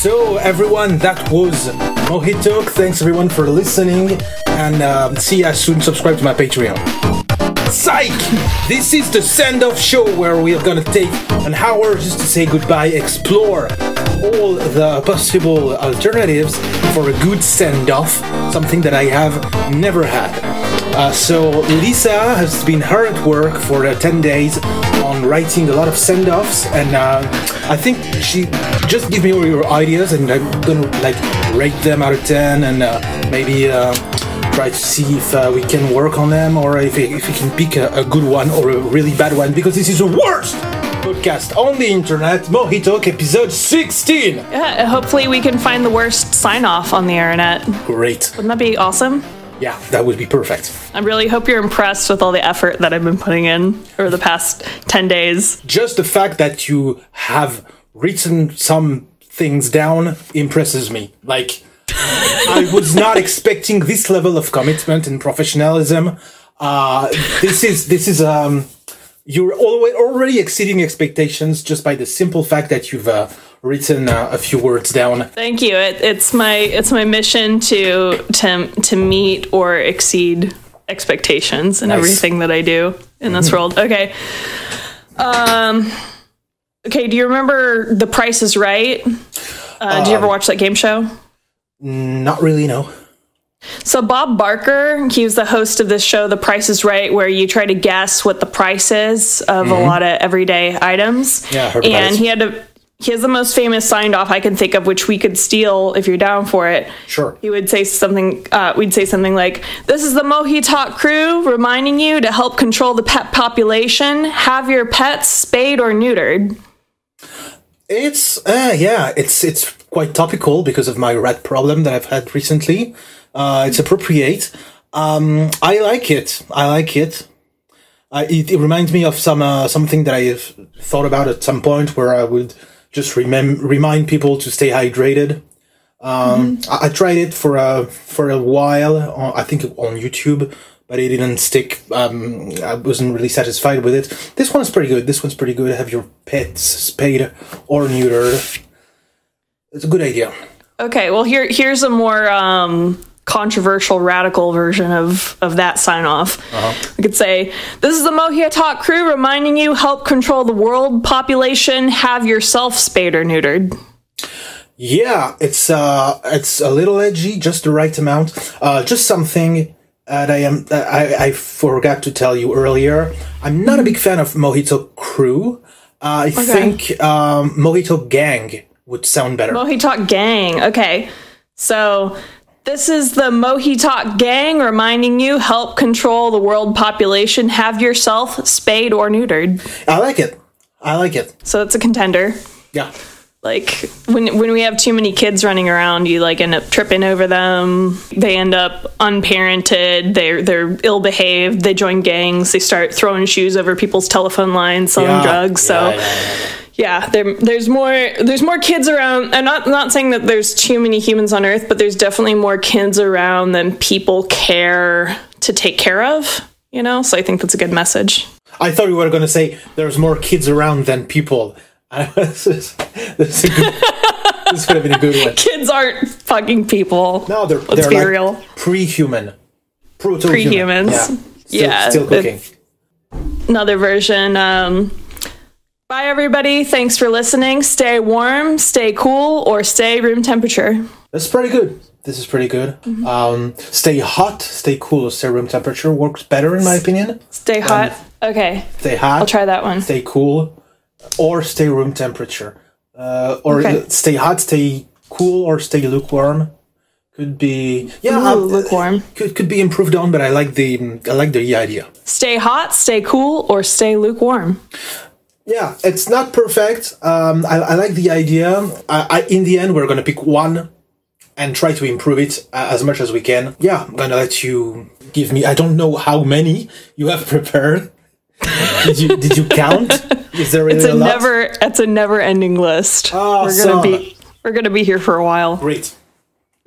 So everyone, that was Mojito. Thanks everyone for listening, and um, see you soon. Subscribe to my Patreon. Psych! This is the send-off show where we are gonna take an hour just to say goodbye, explore all the possible alternatives for a good send-off, something that I have never had. Uh, so Lisa has been hard at work for uh, 10 days on writing a lot of send-offs and uh, I think she just give me all your ideas and I'm gonna like rate them out of 10 and uh, maybe uh, try to see if uh, we can work on them or if, if we can pick a, a good one or a really bad one because this is the worst podcast on the internet Mojito episode 16 Yeah, hopefully we can find the worst sign off on the internet. great Wouldn't that be awesome? yeah that would be perfect I really hope you're impressed with all the effort that I've been putting in over the past 10 days. just the fact that you have written some things down impresses me. Like, I was not expecting this level of commitment and professionalism. Uh, this is this is um, you're alwa- already exceeding expectations just by the simple fact that you've uh, written uh, a few words down. Thank you. It, it's my it's my mission to to to meet or exceed expectations in Nice. everything that I do in this world. Okay. Um Okay, do you remember The Price is Right? Uh, did you ever watch that game show? Not really, no. So Bob Barker, he was the host of this show, The Price is Right, where you try to guess what the price is of a lot of everyday items. Mm-hmm. Yeah, I heard and he had a he has the most famous signed off I can think of, which we could steal if you're down for it. Sure. He would say something. Uh, we'd say something like, "This is the MojiTalk crew reminding you to help control the pet population. Have your pets spayed or neutered." It's uh, yeah, it's it's quite topical because of my rat problem that I've had recently. Uh, it's appropriate. Um, I like it. I like it. Uh, it, it reminds me of some uh, something that I have thought about at some point where I would just remem- remind people to stay hydrated. Um, I, I tried it for a for a while. On, I think on YouTube, but it didn't stick. Um, I wasn't really satisfied with it. This one's pretty good. This one's pretty good. Have your pets spayed or neutered. It's a good idea. Okay, well here here's a more um, controversial, radical version of of that sign off. We could say, "This is the MojiTalk crew reminding you: help control the world population. Have yourself spayed or neutered." Yeah, it's uh, it's a little edgy, just the right amount. Uh, just something that I am that I, I forgot to tell you earlier. I'm not a big fan of Mojito Crew. Uh, I think um, Mojito Gang would sound better. Mohi Talk gang. Okay, so. This is the MojiTalk gang reminding you help control the world population. Have yourself spayed or neutered. I like it. I like it. So it's a contender. Yeah. like when when we have too many kids running around you like end up tripping over them they end up unparented they're they're ill behaved they join gangs they start throwing shoes over people's telephone lines selling Yeah. drugs so Yeah, yeah, yeah, there, there's more there's more kids around i'm not not saying that there's too many humans on earth but there's definitely more kids around than people care to take care of you know so i think that's a good message I thought you were going to say there's more kids around than people. this is, this is good, this would have been a good one. kids aren't fucking people No, they're let's they're be like real pre-human, proto-human. Pre-humans. Yeah, still, Yeah, still cooking. another version. Um, bye, everybody. Thanks for listening. Stay warm, stay cool, or stay room temperature. That's pretty good. This is pretty good. Mm-hmm. Um, stay hot, stay cool. Stay room temperature works better in my opinion. Stay hot. Okay, Stay hot. I'll try that one. Stay cool, or stay room temperature, uh, or Okay. stay hot, stay cool, or stay lukewarm. Could be yeah, Ooh, uh, lukewarm. Could could be improved on, but I like the I like the idea. Stay hot, stay cool, or stay lukewarm. Yeah, it's not perfect. Um, I, I like the idea. I, I, in the end, we're gonna pick one and try to improve it uh, as much as we can. Yeah, I'm gonna let you give me. I don't know how many you have prepared. did you did you count? Is there really It's a a never. It's a never-ending list. Oh, we're gonna be. We're gonna be here for a while. Great,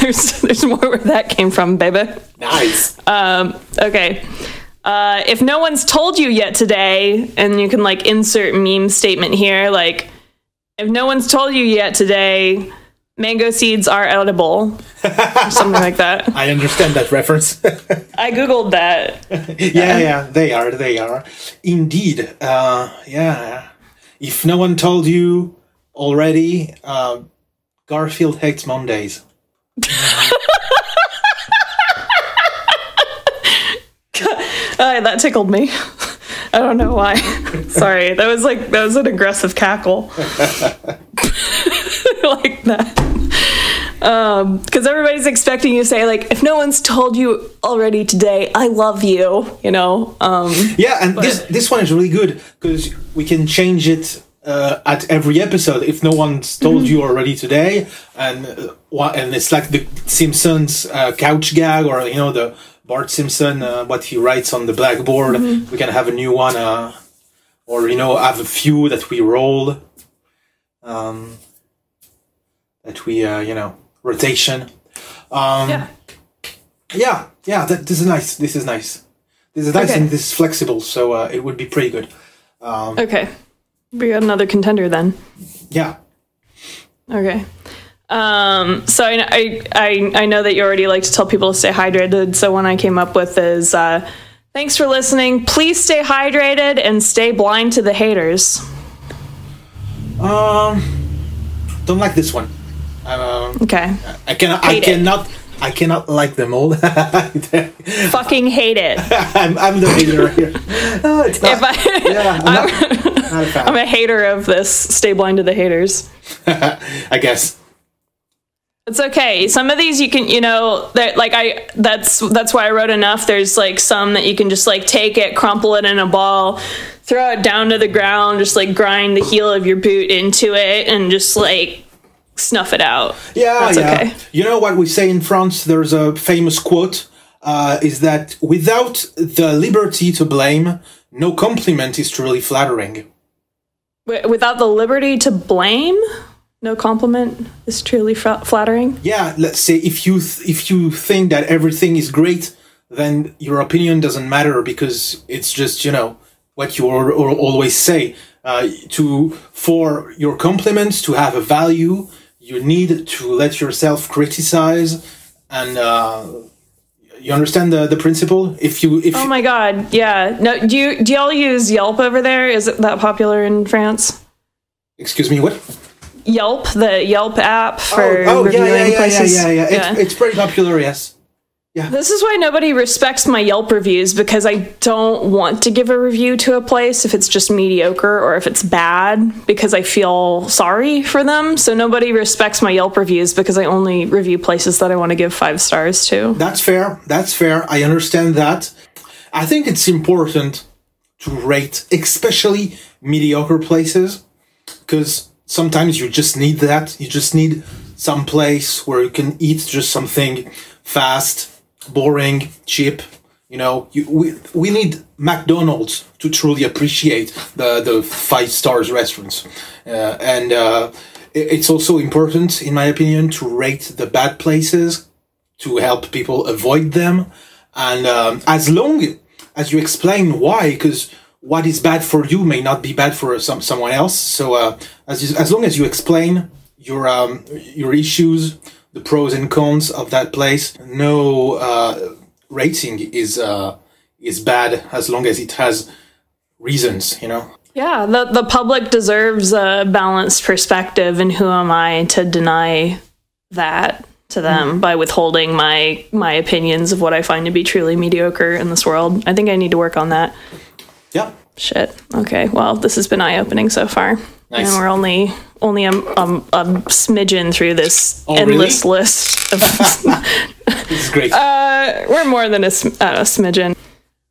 There's there's more where that came from, baby. nice. Um, okay. Uh, if no one's told you yet today, and you can like insert meme statement here, like if no one's told you yet today, mango seeds are edible. or something like that. I understand that reference. I googled that. yeah, yeah, they are, they are. Indeed. Uh, yeah. If no one told you already, uh, Garfield hates Mondays. Uh, that tickled me. I don't know why. Sorry, that was like that was an aggressive cackle. like that. Um, because everybody's expecting you to say like, if no one's told you already today, I love you. You know. Um, Yeah, and this this one is really good because we can change it uh, at every episode if no one's told Mm-hmm. you already today, and uh, and it's like the Simpsons uh, couch gag or you know the Bart Simpson uh, what he writes on the blackboard. Mm-hmm. We can have a new one, uh, or you know have a few that we roll, um, that we uh, you know rotation. Um, yeah. yeah, yeah, that, this is nice. This is nice. This is nice Okay. and this is flexible, so uh, it would be pretty good. Um, Okay. We got another contender then. Yeah. Okay. Um, so I, I, I, I know that you already like to tell people to stay hydrated. So one I came up with is uh, thanks for listening. Please stay hydrated and stay blind to the haters. Um, don't like this one. Um, Okay. I cannot. I Hate it. cannot. I cannot like them all. I'm, Fucking hate it. I'm the hater here. No, it's not. If I, yeah, I'm not, not a fan. I'm a hater of this. Stay blind to the haters. I guess. It's okay. Some of these you can, you know, that like I that's that's why I wrote enough. There's like some that you can just like take it, crumple it in a ball, throw it down to the ground, just like grind the heel of your boot into it and just like snuff it out. Yeah, That's yeah. okay. You know what we say in France? There's a famous quote. Uh, is that without the liberty to blame, no compliment is truly flattering. Without the liberty to blame, no compliment is truly flattering. yeah let's say if you if you think that everything is great then your opinion doesn't matter because it's just you know what you al- al- always say uh, to for your compliments to have a value you need to let yourself criticize and uh, you understand the, the principle if you if Oh my god, yeah. No, do you do y'all use Yelp over there? Is it that popular in France? excuse me what Yelp, the Yelp app oh, for oh, oh yeah reviewing yeah yeah, yeah places. yeah yeah It's, it's pretty popular yes Yeah. This is why nobody respects my Yelp reviews because I don't want to give a review to a place if it's just mediocre or if it's bad because I feel sorry for them. So nobody respects my Yelp reviews because I only review places that I want to give five stars to. That's fair. That's fair. I understand that. I think it's important to rate, especially mediocre places, because sometimes you just need that. You just need some place where you can eat just something fast, boring, cheap. You know, you, we we need McDonald's to truly appreciate the the five stars restaurants, uh, and uh, it- it's also important, in my opinion, to rate the bad places to help people avoid them. And um, as long as you explain why, because what is bad for you may not be bad for some someone else. So uh, as you, as long as you explain your um, your issues, the pros and cons of that place, no uh, rating is uh, is bad as long as it has reasons. You know. Yeah, the the public deserves a balanced perspective, and who am I to deny that to them by withholding my my opinions of what I find to be truly mediocre in this world? I think I need to work on that. Yeah. Shit. Okay. Well, this has been eye opening so far, Nice. and we're only only a, a, a smidgen through this Oh, endless really? list. Of, This is great. uh, we're more than a, sm- uh, a smidgen.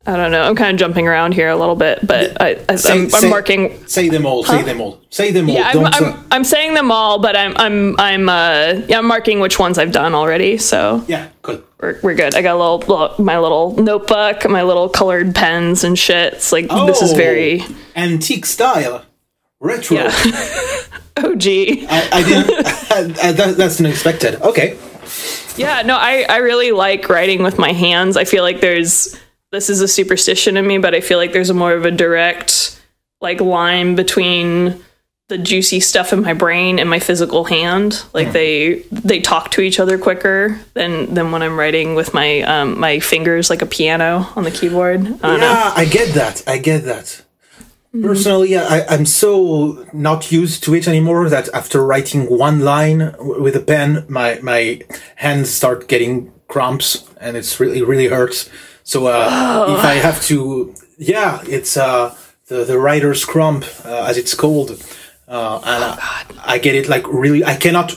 I don't know. I'm kind of jumping around here a little bit, but I, I, Say- I'm, I'm say- marking Say them all. Say them all. Say them all. Yeah, I'm, uh, I'm, I'm saying them all, but I'm I'm I'm uh yeah I'm marking which ones I've done already. So yeah. Good. we're, we're good. I got a little, little my little notebook, my little colored pens and shit. It's like this is Oh, very antique style, retro. yeah. oh gee. I, I didn't. I, that, that's unexpected. Okay. Yeah, no, I I really like writing with my hands. I feel like there's this is a superstition in me, but I feel like there's a more of a direct like line between the juicy stuff in my brain and my physical hand. Like they they talk to each other quicker than than when I'm writing with my um, my fingers like a piano on the keyboard. I don't know. Yeah, I get that. I get that. Personally, I, I'm so not used to it anymore that after writing one line w- with a pen, my my hands start getting cramps and it's really really hurts. So uh, if I have to, yeah, it's uh, the the writer's cramp uh, as it's called, uh, and I, I get it like really. I cannot.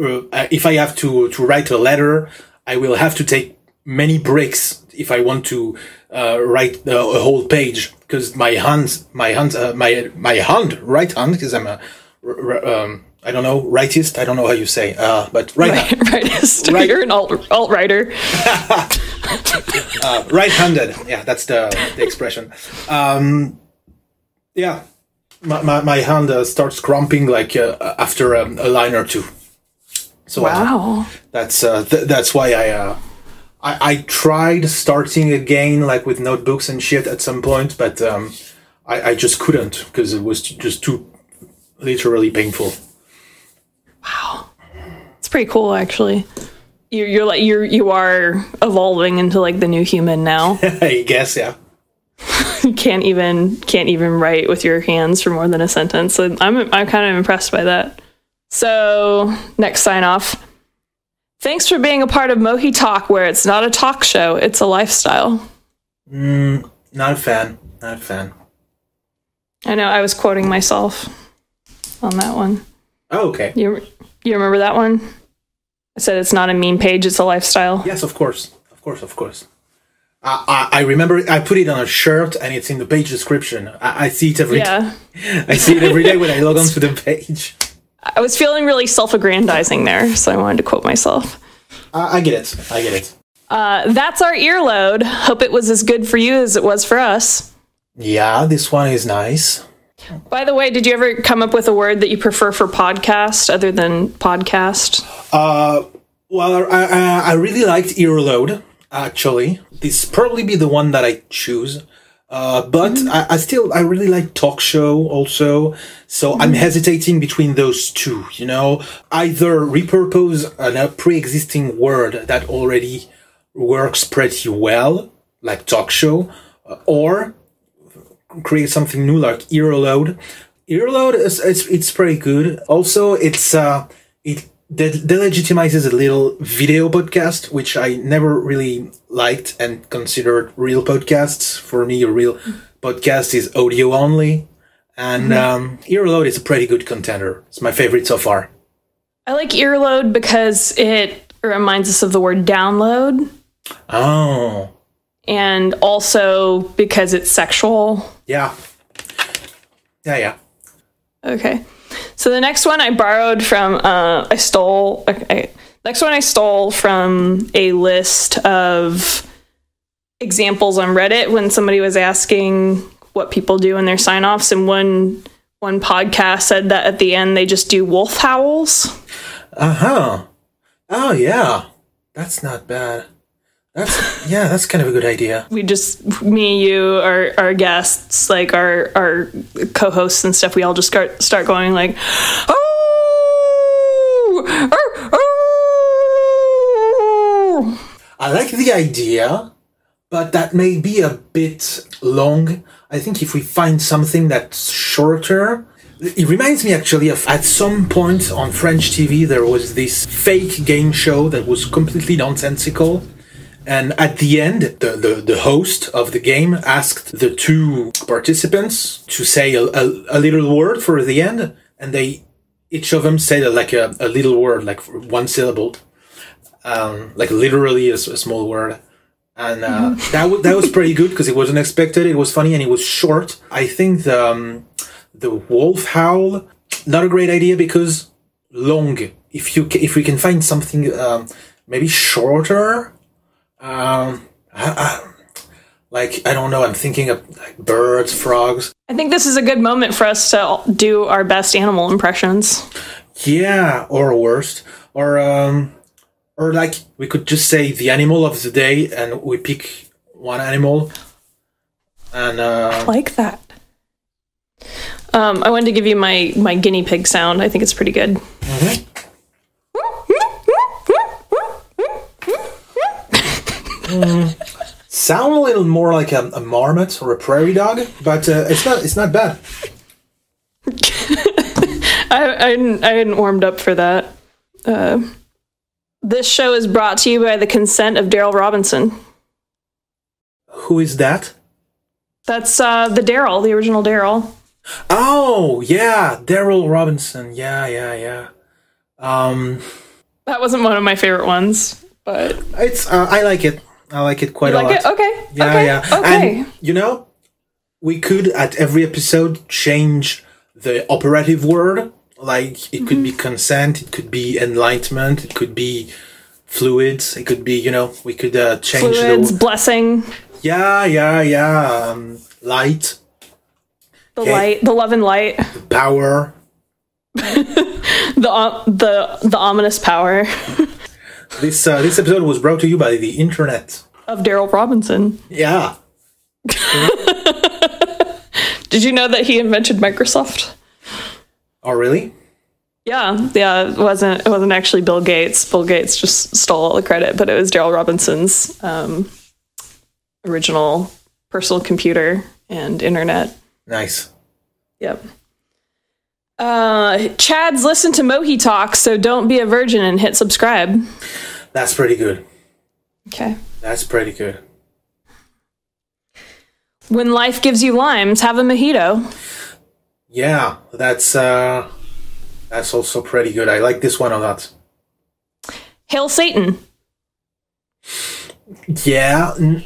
Uh, if I have to to write a letter, I will have to take many breaks if I want to uh, write uh, a whole page because my hands, my hands, uh, my my hand, right hand, because I'm a, r- r- um, I don't know, rightist. I don't know how you say, uh, but right, hand, Rightist. Right. You're an alt alt writer. right-handed. Yeah, that's the the expression. Um, yeah, my my, my hand uh, starts cramping like uh, after um, a line or two. So uh, Wow. that's uh, th- that's why I, uh, I I tried starting again like with notebooks and shit at some point, but um, I I just couldn't because it was just too literally painful. Wow, it's pretty cool, actually. You're, you're like you're you are evolving into like the new human now. I guess yeah. you can't even can't even write with your hands for more than a sentence. So I'm I'm kind of impressed by that. So next sign off. Thanks for being a part of MojiTalk, where it's not a talk show, it's a lifestyle. Mm, not a fan. Not a fan. I know I was quoting myself on that one. Oh, okay. You you remember that one? I said it's not a meme page, it's a lifestyle. Yes, of course, of course, of course. I, I, I remember I put it on a shirt and it's in the page description. I, I see it every Yeah. I see it every day when I log on to the page. I was feeling really self-aggrandizing there, so I wanted to quote myself. I, I get it. I get it. Uh, that's our earload. Hope it was as good for you as it was for us. Yeah, this one is nice. By the way, did you ever come up with a word that you prefer for podcast other than podcast? Uh, well, I, I, I really liked Earload, actually. This probably be the one that I choose. Uh, but I, I still, I really like talk show also. So I'm hesitating between those two, you know, either repurpose an- a pre-existing word that already works pretty well, like talk show, or create something new like earload. Earload is it's, it's pretty good. Also it's uh it de- delegitimizes a little video podcast which i never really liked and considered real podcasts. For me a real podcast is audio only. And um earload is a pretty good contender. It's my favorite so far. I like earload because it reminds us of the word download. Oh and also because it's sexual. yeah yeah yeah Okay. So the next one I borrowed from, uh, I stole, okay. Next one I stole from a list of examples on Reddit when somebody was asking what people do in their sign offs. And one, one podcast said that at the end they just do wolf howls. uh-huh oh yeah that's not bad that's yeah that's kind of a good idea we just me you our our guests like our our co-hosts and stuff we all just start start going like oh, oh, oh. I like the idea, but that may be a bit long. I think if we find something that's shorter, it reminds me actually of at some point on French TV there was this fake game show that was completely nonsensical. And at the end, the, the, the host of the game asked the two participants to say a, a, a little word for the end, and they each of them said like a, a little word, like one syllable um, like literally a small word. And uh, that w- that was pretty good because it was unexpected. It was funny and it was short. I think the um, the wolf howl not a great idea because long. If you ca- if we can find something um, maybe shorter, um, I, I, like I don't know. I'm thinking of like birds, frogs. i think this is a good moment for us to do our best animal impressions Yeah, or worst, or um, or like we could just say the animal of the day, and we pick one animal, and uh, like that Um, I wanted to give you my my guinea pig sound. I think it's pretty good. Sound a little more like a, a marmot or a prairie dog, but uh, it's not. It's not bad. I, I, hadn't, I hadn't warmed up for that. Uh, this show is brought to you by the consent of Daryl Robinson. Who is that? That's uh, the Daryl, the original Daryl. Oh yeah, Daryl Robinson. Yeah, yeah, yeah. Um, That wasn't one of my favorite ones, but it's. Uh, I like it. I like it quite you a like lot. it? Okay. Yeah, okay. yeah. Okay. And you know, we could at every episode change the operative word. Like it could be consent, it could be enlightenment, it could be fluids, it could be you know we could uh, change Fluids, the blessing, yeah yeah yeah um, light the Okay. light, the love and light, The power. the uh, the the ominous power This uh, this episode was brought to you by the internet. of Daryl Robinson. Yeah. Did you know that he invented Microsoft? Oh really? Yeah, yeah. It wasn't it wasn't actually Bill Gates. Bill Gates just stole all the credit, but it was Daryl Robinson's um, original personal computer and internet. Nice. Yep. Uh, Chad's listen to MojiTalk, so don't be a virgin and hit subscribe. That's pretty good. Okay. That's pretty good. When life gives you limes, have a mojito. Yeah, that's uh that's also pretty good. I like this one a lot. Hail Satan. Yeah, n-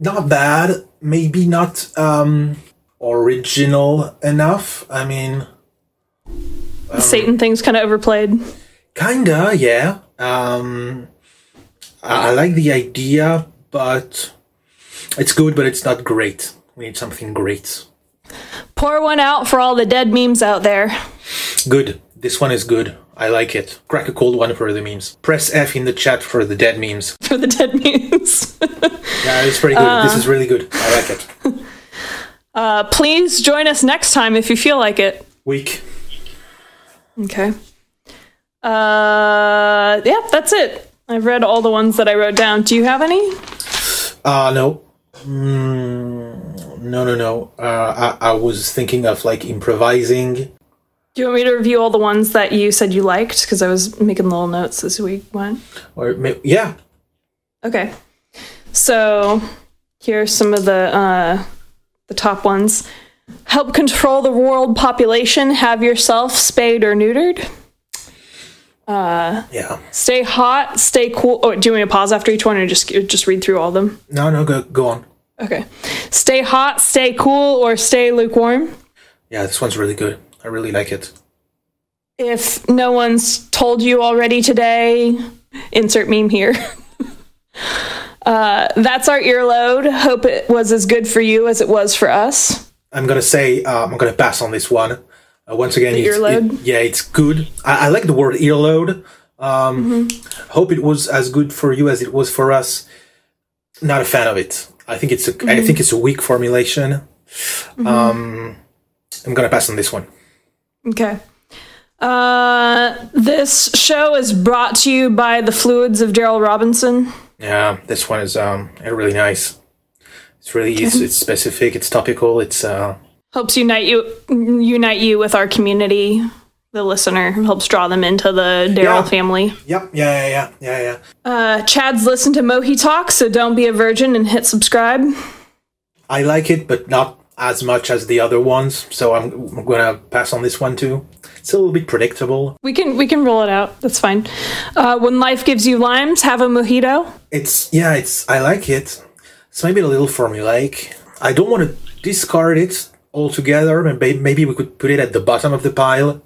not bad. Maybe not um original enough. I mean, The Satan thing's kind of overplayed. kinda, yeah. Um I, like the idea, but it's good, but it's not great. We need something great. Pour one out for all the dead memes out there. Good. This one is good. I like it. Crack a cold one for the memes. Press F in the chat for the dead memes. For the dead memes. Yeah, it's pretty good. this is really good. I like it. uh, please join us next time if you feel like it. Week. Okay. Uh, yeah, that's it. I've read all the ones that I wrote down. Do you have any? Uh, no. Mm, no, no, no. Uh, I, I was thinking of like improvising. Do you want me to review all the ones that you said you liked? Because I was making little notes as we went. Or yeah. Okay. So here are some of the uh, the top ones. Help control the world population. Have yourself spayed or neutered. Yeah. Stay hot. Stay cool. Oh, do you want me to pause after each one, or just just read through all of them? No, no, go, go on. Okay. Stay hot. Stay cool, or stay lukewarm. Yeah, this one's really good. I really like it. If no one's told you already today, insert meme here. uh, that's our earload. Hope it was as good for you as it was for us. I'm gonna say uh, I'm gonna pass on this one. Uh, once again, it's, earload? it- yeah, it's good. I, I like the word earload. Um, Hope it was as good for you as it was for us. Not a fan of it. I think it's a. I think it's a weak formulation. Um, I'm gonna pass on this one. Okay. Uh, this show is brought to you by the fluids of Daryl Robinson. Yeah, this one is um really nice. It's really it's, it's specific. It's topical. It's uh Helps unite you unite you with our community. The listener helps draw them into the Daryl Yeah. family. yep yeah yeah yeah yeah yeah. Uh, Chad's listened to MojiTalk, so don't be a virgin and hit subscribe. I like it, but not as much as the other ones. So I'm, gonna pass on this one too. It's a little bit predictable. We can we can roll it out. That's fine. Uh, when life gives you limes, have a mojito. It's yeah, it's I like it. It's maybe a little formulaic. I don't want to discard it altogether. Maybe maybe we could put it at the bottom of the pile.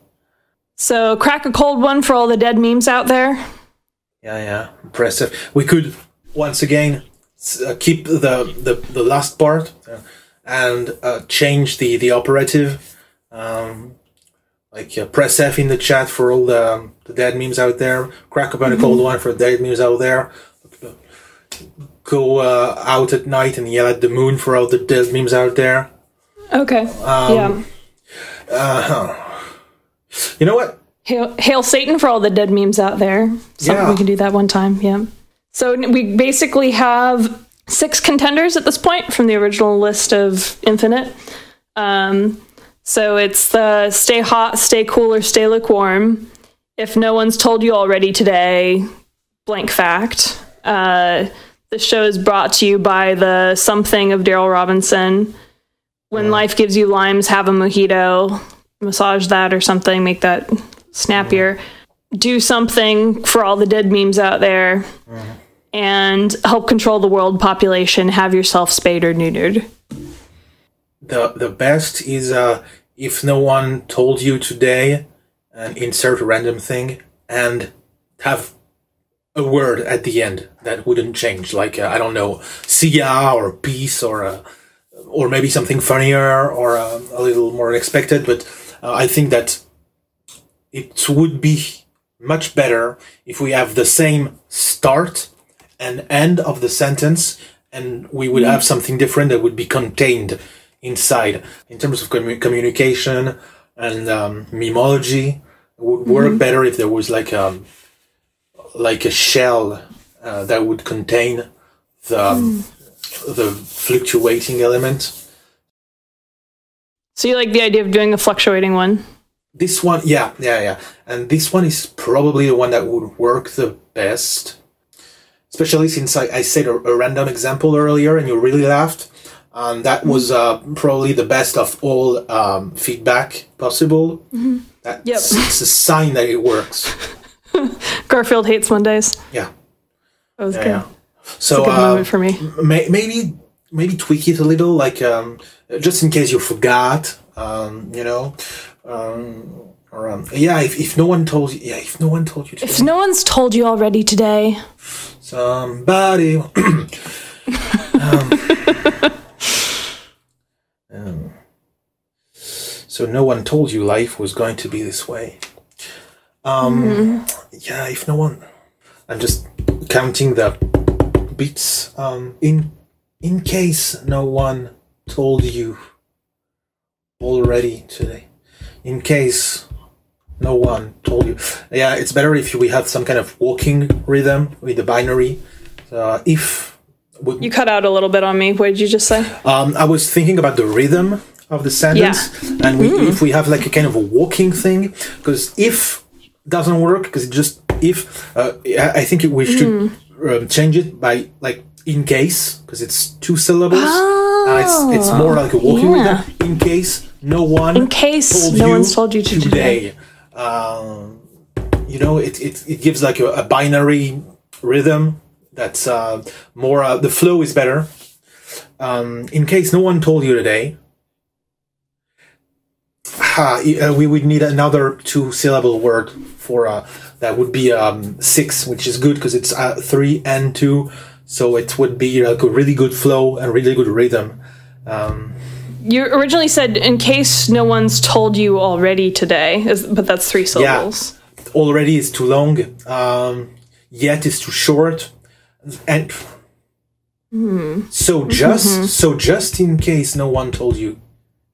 So crack a cold one for all the dead memes out there. Yeah, yeah, impressive. We could once again uh, keep the, the the last part uh, and uh, change the the operative. Um, like uh, press F in the chat for all the, um, the dead memes out there. Crack open a cold one for the dead memes out there. Go uh, out at night and yell at the moon for all the dead memes out there. Okay. yeah. You know what? Hail, hail Satan for all the dead memes out there. Something Yeah. we can do that one time. Yeah. So we basically have six contenders at this point from the original list of Infinite. Um, so it's the stay hot, stay cool, or stay lukewarm. If no one's told you already today, blank fact. Uh, the show is brought to you by the something of Daryl Robinson. When life gives you limes, have a mojito. Massage that or something, make that snappier. Do something for all the dead memes out there. And help control the world population. Have yourself spayed or neutered. The the best is uh, if no one told you today, and insert a random thing and have a word at the end that wouldn't change, like uh, I don't know, see ya or peace or uh, or maybe something funnier or uh, a little more unexpected. But uh, I think that it would be much better if we have the same start and end of the sentence and we would have something different that would be contained inside in terms of commu- communication and um, memology would work better if there was like um like a shell uh, that would contain the um, the fluctuating element So you like the idea of doing a fluctuating one? This one, yeah, yeah, yeah. And this one is probably the one that would work the best. Especially since I, I said a, a random example earlier and you really laughed. Um, that was uh, probably the best of all um, feedback possible. That's Yep. it's a sign that it works. Garfield hates Mondays. Yeah. That was Yeah. good. yeah. So Good uh, moment for me. may, maybe maybe tweak it a little, like um, just in case you forgot, um, you know, um, or um, yeah, if, if no one told you, yeah, if no one told you, today, If no one's told you already today, somebody. um, um, so no one told you life was going to be this way. Um, yeah, if no one, I'm just counting the beats. Um, in in case no one told you already today, in case no one told you, yeah, it's better if we have some kind of walking rhythm with the binary. Uh, if we- you cut out a little bit on me. What did you just say? um, I was thinking about the rhythm of the sentence, and we, if we have like a kind of a walking thing, because if doesn't work, because it just if uh, I I think we should um, change it by like in case, because it's two syllables, and it's it's more like a walking yeah. rhythm. In case no one In case no one's told you to today. Um, you know, it, it, it gives like a, a binary rhythm that's uh, more, uh, the flow is better. Um, in case no one told you today, uh, we would need another two syllable word for uh, that would be um, six, which is good because it's uh, three and two. So it would be like a really good flow and really good rhythm. Um, You originally said, in case no one's told you already today, is- but that's three syllables. Yeah, already is too long. Um, yet is too short, and so just so just in case no one told you.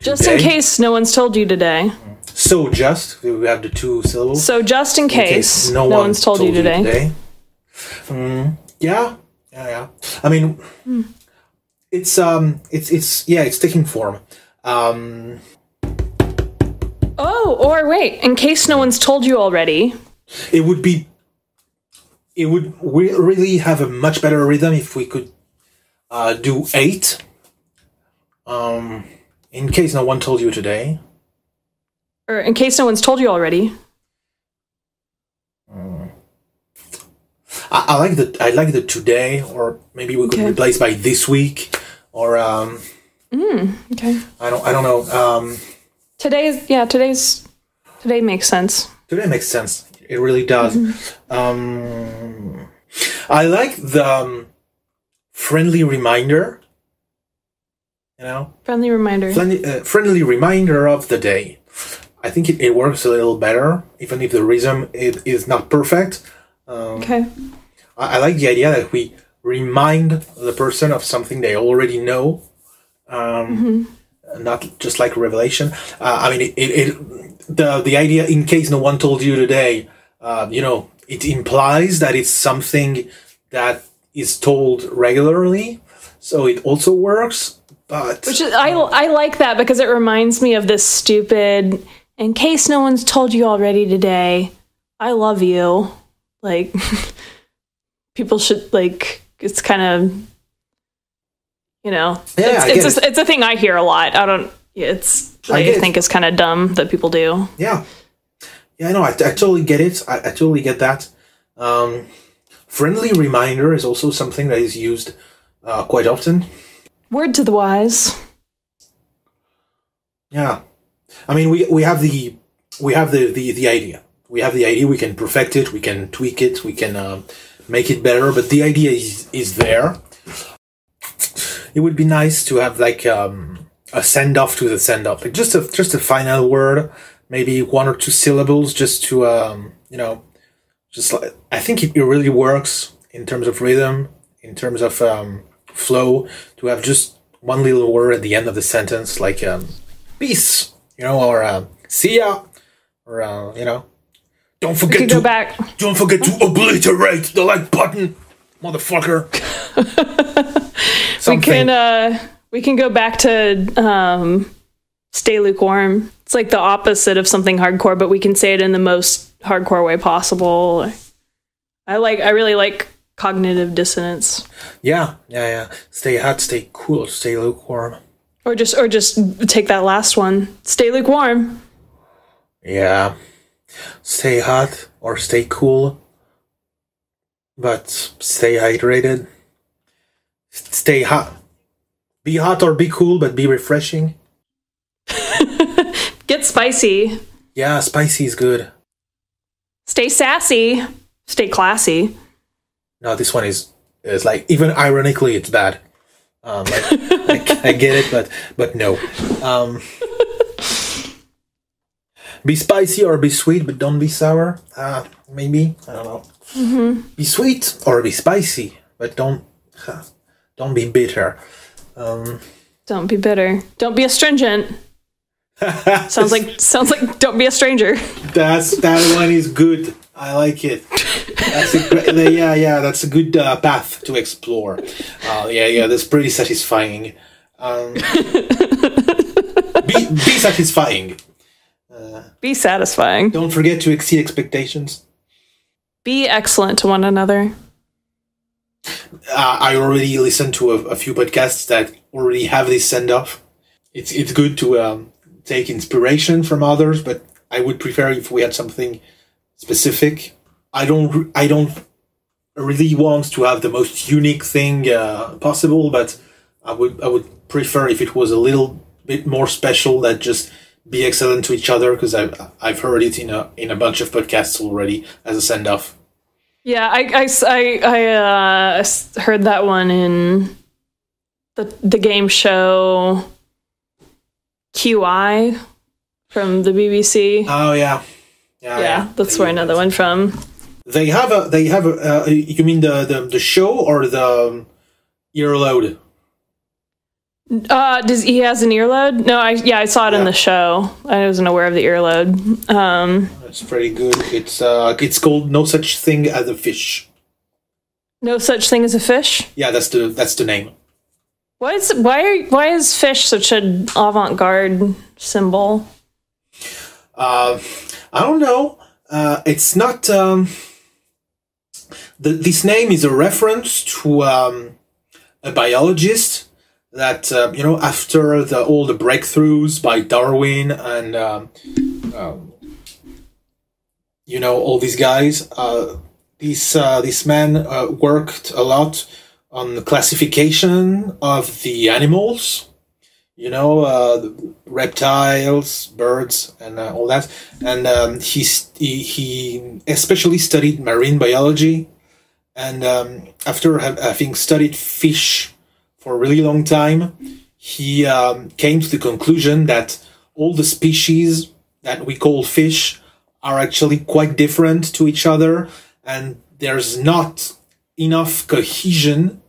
Just in case no one's told you today. So just we have the two syllables. So just in in case, no, one's told, you today. Mm, yeah, yeah, yeah. I mean, it's um, it's it's yeah, it's taking form. Um, Oh, or wait, in case no one's told you already. it would be it would re- really have a much better rhythm if we could uh, do eight um in case no one told you today Or in case no one's told you already. i, I like the i like the today or maybe we could Okay. replace by this week or um Okay. i don't i don't know um Today's, yeah, today's, today makes sense. today makes sense it really does um i like the um, friendly reminder you know Friendly reminder. friendly, uh, friendly reminder of the day. I think it, it works a little better, even if the rhythm is, is not perfect. okay. I, I like the idea that we remind the person of something they already know. Um, not just like a revelation. Uh, I mean, it, it, it the the idea in case no one told you today, uh, you know, it implies that it's something that is told regularly, so it also works. But Which is, I I like that because it reminds me of this stupid. In case no one's told you already today, I love you. Like people should like. It's kind of, you know, Yeah, it's it's a, it's a thing I hear a lot. I don't. It's I I, get it. think is kind of dumb that people do. Yeah, yeah, no, I, know. I totally get it. I, I totally get that. Um, friendly reminder is also something that is used uh, quite often. Word to the wise. Yeah, I mean, we we have the we have the the, the idea. We have the idea. We can perfect it. We can tweak it. We can um make it better. But the idea is is there. It would be nice to have like um, a send off to the send off, like just a just a final word, maybe one or two syllables, just to um, you know, just like I think it, it really works in terms of rhythm, in terms of um, flow, to have just one little word at the end of the sentence, like um, peace, you know, or um, see ya, or uh, you know, don't forget to go back. don't forget to obliterate the like button, motherfucker. We can uh we can go back to um stay lukewarm. It's like the opposite of something hardcore, but we can say it in the most hardcore way possible. I like I really like cognitive dissonance. yeah, yeah, yeah. Stay hot, stay cool, stay lukewarm. Or just or just take that last one. Stay lukewarm. Yeah. Stay hot or stay cool. But stay hydrated. Stay hot. Be hot or be cool, but be refreshing. Get spicy. Yeah, spicy is good. Stay sassy. Stay classy. No, this one is is like even ironically it's bad. Um, like, I, I get it, but but no. Um, be spicy or be sweet, but don't be sour. Uh, maybe I don't know. Be sweet or be spicy, but don't uh, don't be bitter. Um, Don't be bitter. Don't be astringent. sounds like sounds like don't be a stranger. That's that one is good. I like it. That's a great, yeah, yeah. That's a good uh, path to explore. Uh, yeah, yeah. That's pretty satisfying. Um, be, be satisfying. Be satisfying. Don't forget to exceed expectations. Be excellent to one another. Uh, I already listened to a, a few podcasts that already have this send off. It's it's good to um, take inspiration from others, but I would prefer if we had something specific. I don't I don't really want to have the most unique thing uh, possible, but I would I would prefer if it was a little bit more special that just be excellent to each other because I've I've heard it in a in a bunch of podcasts already as a send off. Yeah, I, I, I, I, uh, heard that one in the the game show QI from the BBC. Oh yeah, yeah, yeah, that's where I know that one from. They have a. They have a. Uh, you mean the, the the show or the um, earload? Uh, does he has an earload? No, I yeah, I saw it in the show. I wasn't aware of the earload. Um, That's pretty good. It's uh, it's called no such thing as a fish. no such thing as a fish. Yeah, that's the that's the name. Why is why why is fish such an avant-garde symbol? Uh, I don't know. Uh, it's not. Um, the, this name is a reference to um, a biologist that uh, you know after the all the breakthroughs by Darwin and um, um, you know all these guys. Uh, this uh, this man uh, worked a lot on the classification of the animals you know, uh, reptiles, birds, and uh, all that. And um, he, he he especially studied marine biology. And um, after having studied fish for a really long time, he um, came to the conclusion that all the species that we call fish are actually quite different to each other, and there's not enough cohesion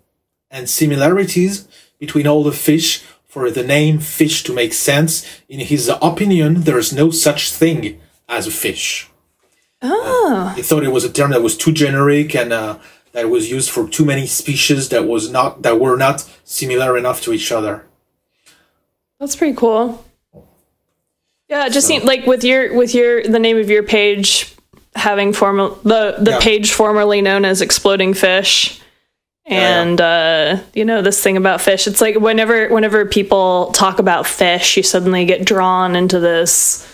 and similarities between all the fish for the name fish to make sense. In his opinion, there is no such thing as a fish. Oh. He thought it was a term that was too generic and uh, that was used for too many species that was not that were not similar enough to each other. That's pretty cool. Yeah, it just seemed like with your with your the name of your page having formal the the Yeah. page formerly known as Exploding Fish. yeah. And uh, you know this thing about fish. It's like whenever whenever people talk about fish, you suddenly get drawn into this,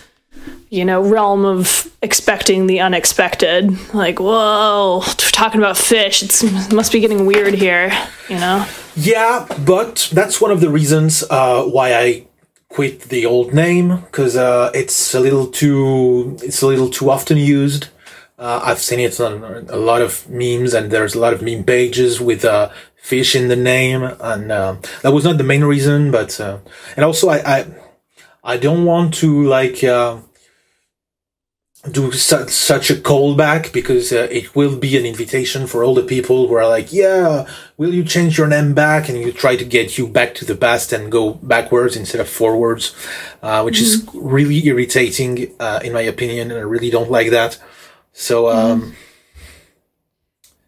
you know, realm of expecting the unexpected. Like, whoa, talking about fish. It's, it must be getting weird here. You know. Yeah, but that's one of the reasons uh, why I quit the old name because uh, it's a little too it's a little too often used. Uh, I've seen it on a lot of memes, and there's a lot of meme pages with uh, fish in the name, and uh, that was not the main reason. But uh, and also, I, I I don't want to like. Do such such a callback because uh, it will be an invitation for all the people who are like, yeah, will you change your name back? And you try to get you back to the past and go backwards instead of forwards, uh, which is really irritating, uh, in my opinion. And I really don't like that. So, um,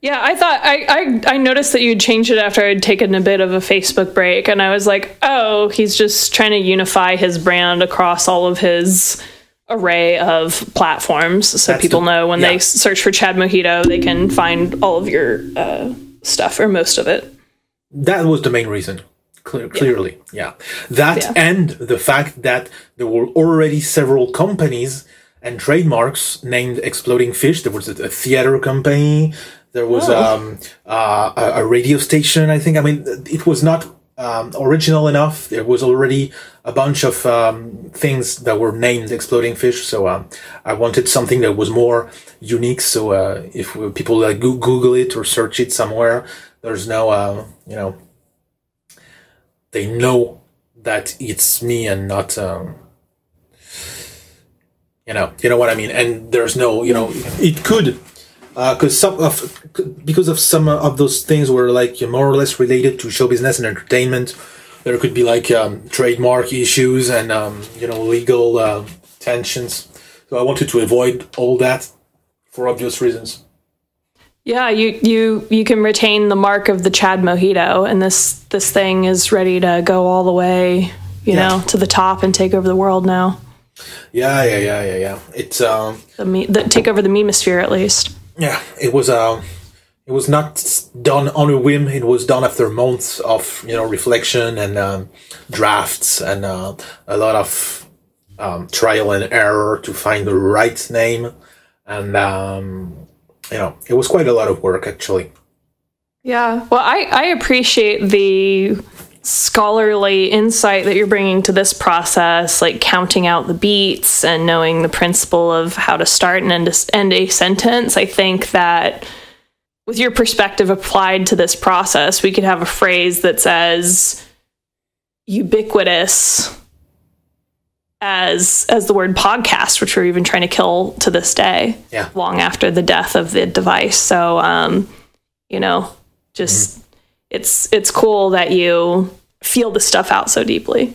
Yeah, I thought I, I I noticed that you'd changed it after I'd taken a bit of a Facebook break, and I was like, oh, he's just trying to unify his brand across all of his array of platforms, so That's people the- know when yeah. they search for Chad Mojito, they can find all of your uh, stuff or most of it. that was the main reason. Clear, clearly, yeah. That Yeah. and the fact that there were already several companies and trademarks named Exploding Fish. There was a, theater company. There was um, uh, a, a radio station. I think. I mean, it was not um, original enough. There was already a bunch of um, things that were named Exploding Fish. So um, I wanted something that was more unique. So uh, if people like Goo- Google it or search it somewhere, there's no, uh, you know, they know that it's me and not um you know you know what i mean and there's no you know it could because some of because of some of those things were like more or less related to show business and entertainment there could be like um, trademark issues and um, you know legal uh, tensions so i wanted to avoid all that for obvious reasons Yeah, you you you can retain the mark of the Chad Mojito, and this this thing is ready to go all the way, you Yeah. know, to the top and take over the world now. yeah yeah yeah yeah yeah it's um The, me- the take over the memosphere at least. Yeah, it was uh, it was not done on a whim. It was done after months of you know reflection and um, drafts and uh, a lot of um, trial and error to find the right name, and um, you know it was quite a lot of work actually. Yeah. Well, I, I appreciate the scholarly insight that you're bringing to this process, like counting out the beats and knowing the principle of how to start and end a, end a sentence. I think that with your perspective applied to this process, we could have a phrase that's as ubiquitous as as the word podcast, which we're even trying to kill to this day Yeah. long after the death of the device. So, um, you know, just it's it's cool that you feel the stuff out so deeply.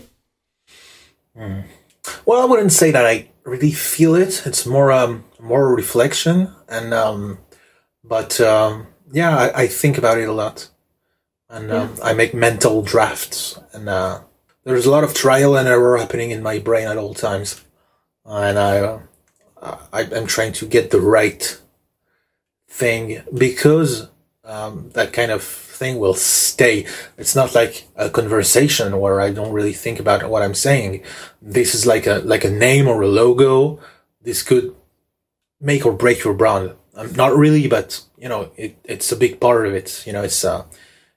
Well, I wouldn't say that I really feel it. It's more um more reflection and um, but um, yeah, I, I think about it a lot, and um, I make mental drafts, and uh, there's a lot of trial and error happening in my brain at all times, and I, uh, I I'm trying to get the right thing because um, that kind of thing will stay. It's not like a conversation where I don't really think about what I'm saying. This is like a like a name or a logo. This could make or break your brand. Not really, but you know, it, it's a big part of it. You know, it's uh,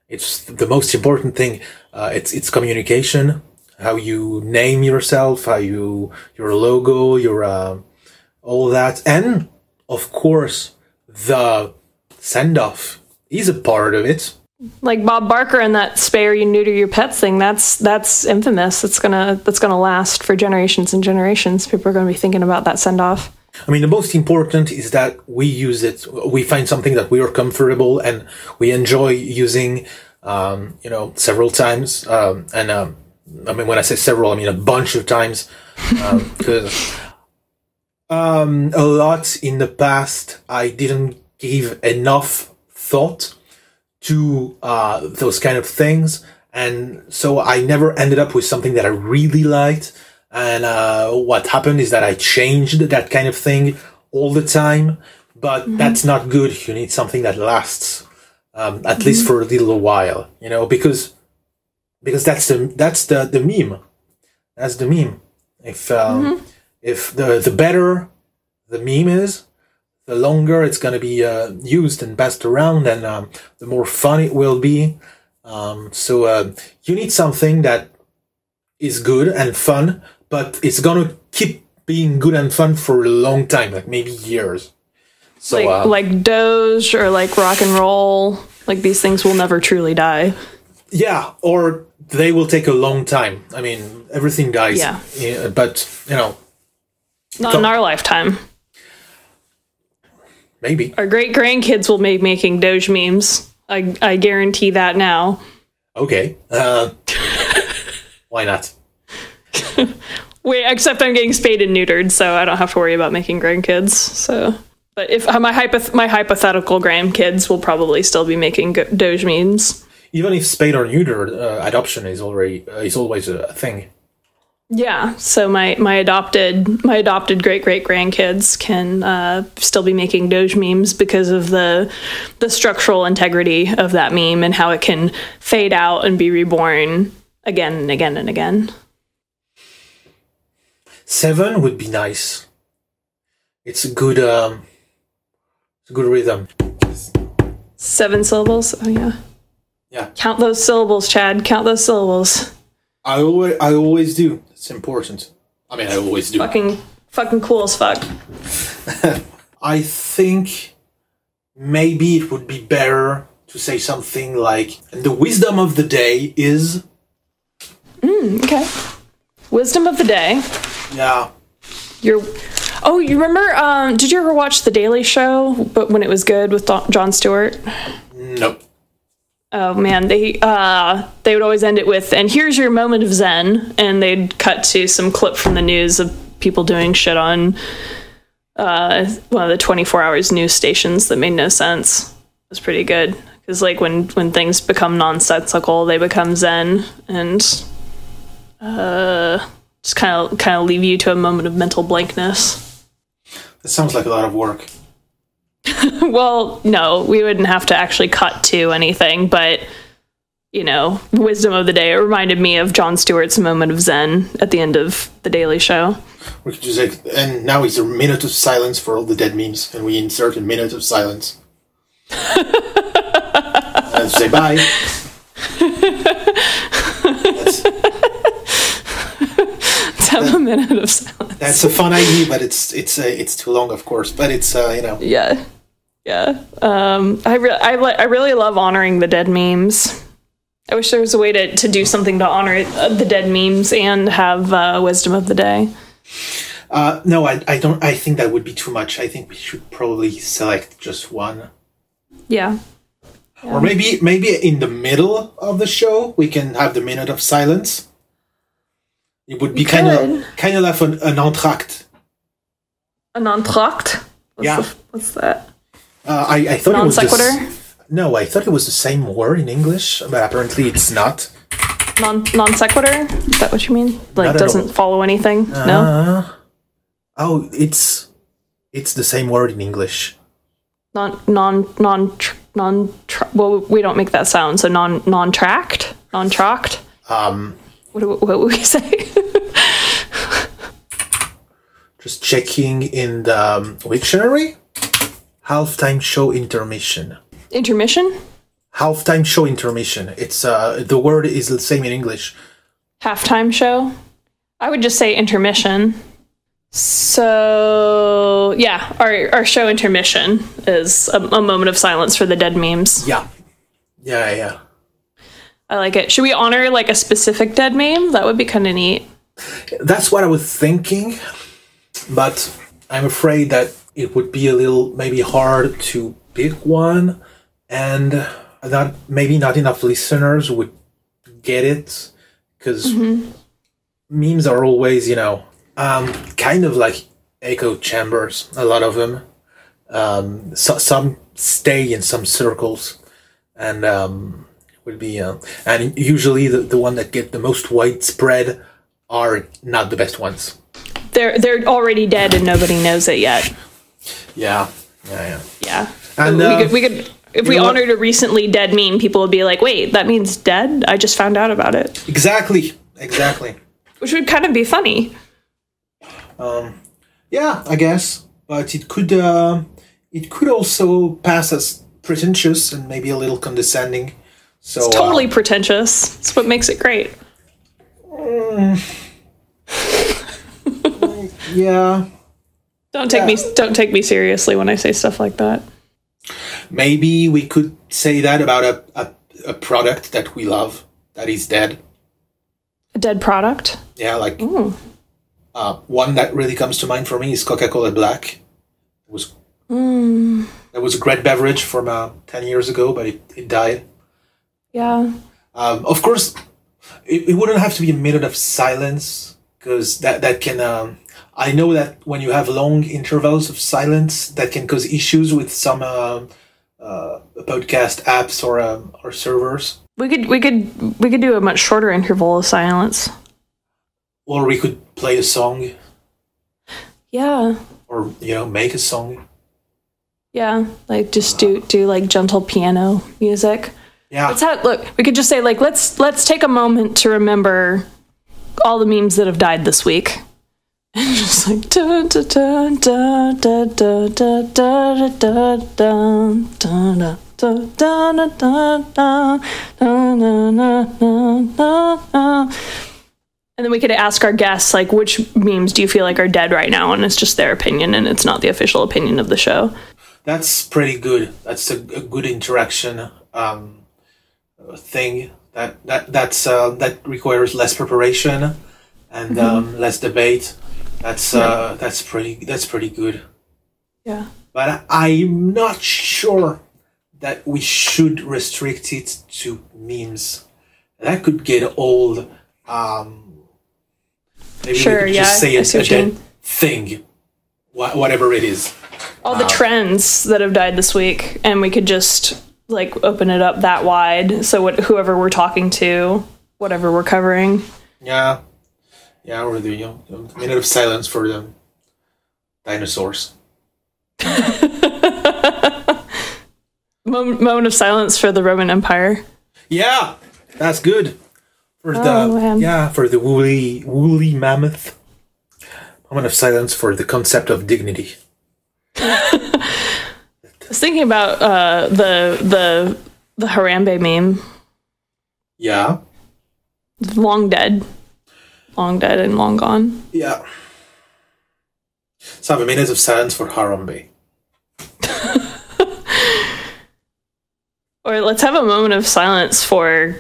it's the most important thing. Uh, it's it's communication. How you name yourself, how you your logo, your uh, all that, and of course the send off is a part of it. Like Bob Barker and that spare you neuter your pets thing. That's that's infamous. It's gonna that's gonna last for generations and generations. People are gonna be thinking about that send off. I mean, the most important is that we use it. We find something that we are comfortable and we enjoy using, um, you know, several times. Um, and um, I mean, when I say several, I mean a bunch of times. Because um, a lot in the past, I didn't give enough thought to uh, those kind of things. And so I never ended up with something that I really liked. And uh, what happened is that I changed that kind of thing all the time. But that's not good. You need something that lasts, um, at least for a little while, you know, because because that's the that's the the meme. That's the meme. If um, if the the better the meme is, the longer it's going to be uh, used and passed around, and um, the more fun it will be. Um, so uh, you need something that is good and fun, but it's going to keep being good and fun for a long time, like maybe years. So like uh, like Doge or like rock and roll. Like these things will never truly die. yeah, or they will take a long time. I mean, everything dies. Yeah. yeah but you know, Not in our lifetime. maybe. Our great grandkids will be making Doge memes. I I guarantee that now. Okay. Uh, why not? Wait, except I'm getting spayed and neutered, so I don't have to worry about making grandkids. So, but if uh, my hypoth- my hypothetical grandkids will probably still be making go- Doge memes. Even if spayed or neutered, uh, adoption is already uh, is always a thing. Yeah, so my my adopted my adopted great great grandkids can uh, still be making Doge memes because of the the structural integrity of that meme and how it can fade out and be reborn again and again and again. Seven would be nice. It's a good um, it's a good rhythm. Seven syllables. Oh yeah. Yeah. Count those syllables, Chad. Count those syllables. I always I always do. It's important. I mean, I always do. Fucking fucking cool as fuck. I think maybe it would be better to say something like the wisdom of the day is Okay. Wisdom of the day. Yeah Your Oh, you remember um did you ever watch The Daily Show but when it was good with Don- Jon Stewart? nope Oh man, they uh they would always end it with and here's your moment of zen and they'd cut to some clip from the news of people doing shit on uh one of the 24 hours news stations that made no sense. It was pretty good cuz like when when things become nonsensical, they become zen and uh just kind of kind of leave you to a moment of mental blankness. that sounds like a lot of work Well, no, we wouldn't have to actually cut to anything, but you know, wisdom of the day. It reminded me of Jon Stewart's moment of zen at the end of the Daily Show. we could just like and now is a minute of silence for all the dead memes and we insert a minute of silence and say bye Have a minute of silence. that's a fun idea but it's it's uh, it's too long of course but it's uh, you know Yeah, yeah. Um, I re- I, li- I really love honoring the dead memes. I wish there was a way to, to do something to honor uh, the dead memes and have uh, wisdom of the day. Uh, no, I, I don't. I think that would be too much. I think we should probably select just one, Yeah. or maybe maybe in the middle of the show we can have the minute of silence. It would be kind of kind of like an, an entr'acte. An entr'acte. What's Yeah. the- what's that? Uh, I I thought it Non was the s- sequitur. no, I thought it was the same word in English, but apparently it's not. Non non sequitur. Is that what you mean? Like doesn't all. Uh, follow anything? no. Oh, it's it's the same word in English. Non non non tr- non. Tr- well, we don't make that sound. So non non tract non tract. Um, What, what would we say? just checking in the um, dictionary. Halftime show intermission. Intermission. halftime show intermission. It's uh the word is the same in English. halftime show. I would just say intermission. So yeah, our our show intermission is a, a moment of silence for the dead memes. Yeah. Yeah, yeah. I like it. Should we honor like a specific dead meme? That would be kind of neat. That's what I was thinking, but I'm afraid that it would be a little maybe hard to pick one and not maybe not enough listeners would get it because memes are always, you know, um, kind of like echo chambers. A lot of them. Um, so, some stay in some circles, and um, would be, uh, and usually the, the one that get the most widespread are not the best ones. They're they're already dead and nobody knows it yet. Yeah, yeah, yeah. Yeah. And, we uh, could we could if we know what? honored a recently dead meme, people would be like, "Wait, that means dead? I just found out about it." Exactly, exactly. Which would kind of be funny. Yeah, I guess, but it could uh, it could also pass as pretentious and maybe a little condescending. So uh, Totally pretentious. That's what makes it great. yeah, Don't take me don't take me seriously when I say stuff like that. maybe we could say that about a, a a product that we love that is dead. A dead product. Yeah, like uh, one that really comes to mind for me is Coca Cola Black. It was that was a great beverage from uh, ten years ago, but it, it died. Yeah. Um, of course, it, it wouldn't have to be a minute of silence because that that can. Um, I know that when you have long intervals of silence, that can cause issues with some uh, uh, podcast apps or um, or servers. We could we could we could do a much shorter interval of silence. Or we could play a song, Yeah. or you know, make a song. Yeah. Like just do do like gentle piano music. Yeah, Let's have look, we could just say like let's let's take a moment to remember all the memes that have died this week. And just like dun dun dun dun dun dun dun dun dun dun dun dun dun dun dun dun dun dun dun. And then we could ask our guests like which memes do you feel like are dead right now and it's just their opinion and it's not the official opinion of the show. that's pretty good. That's a, a good interaction um, thing. That that that's uh, that requires less preparation and um, less debate. That's uh, that's pretty that's pretty good. Yeah. But I'm not sure that we should restrict it to memes. That could get old. Um, maybe Sure, we could yeah, just say it's a dead thing, wha- whatever it is. all the trends that have died this week and we could just like open it up that wide so what, whoever we're talking to whatever we're covering Yeah, yeah, or the you know, minute of silence for the dinosaurs. moment, moment of silence for the roman empire Yeah, that's good. For Oh, the man. yeah, for the woolly woolly mammoth. Moment of silence for the concept of dignity. i was thinking about uh, the the the harambe meme Yeah, long dead long dead and long gone yeah. Let's have a minute of silence for Harambe. or let's have a moment of silence for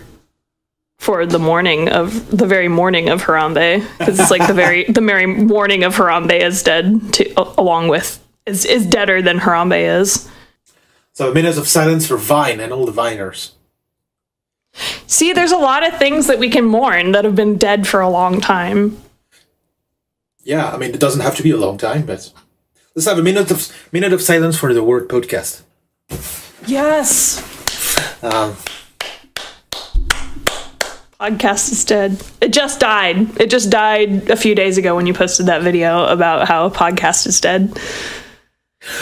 for the mourning of the very mourning of Harambe because it's like the very the very mourning of Harambe is dead to, along with is is deader than Harambe is. So a minute of silence for Vine and all the Viners. See, there's a lot of things that we can mourn that have been dead for a long time. Yeah, I mean it doesn't have to be a long time, but let's have a minute of minute of silence for the word podcast. Yes. Um, Podcast is dead. It just died. It just died a few days ago when you posted that video about how a podcast is dead.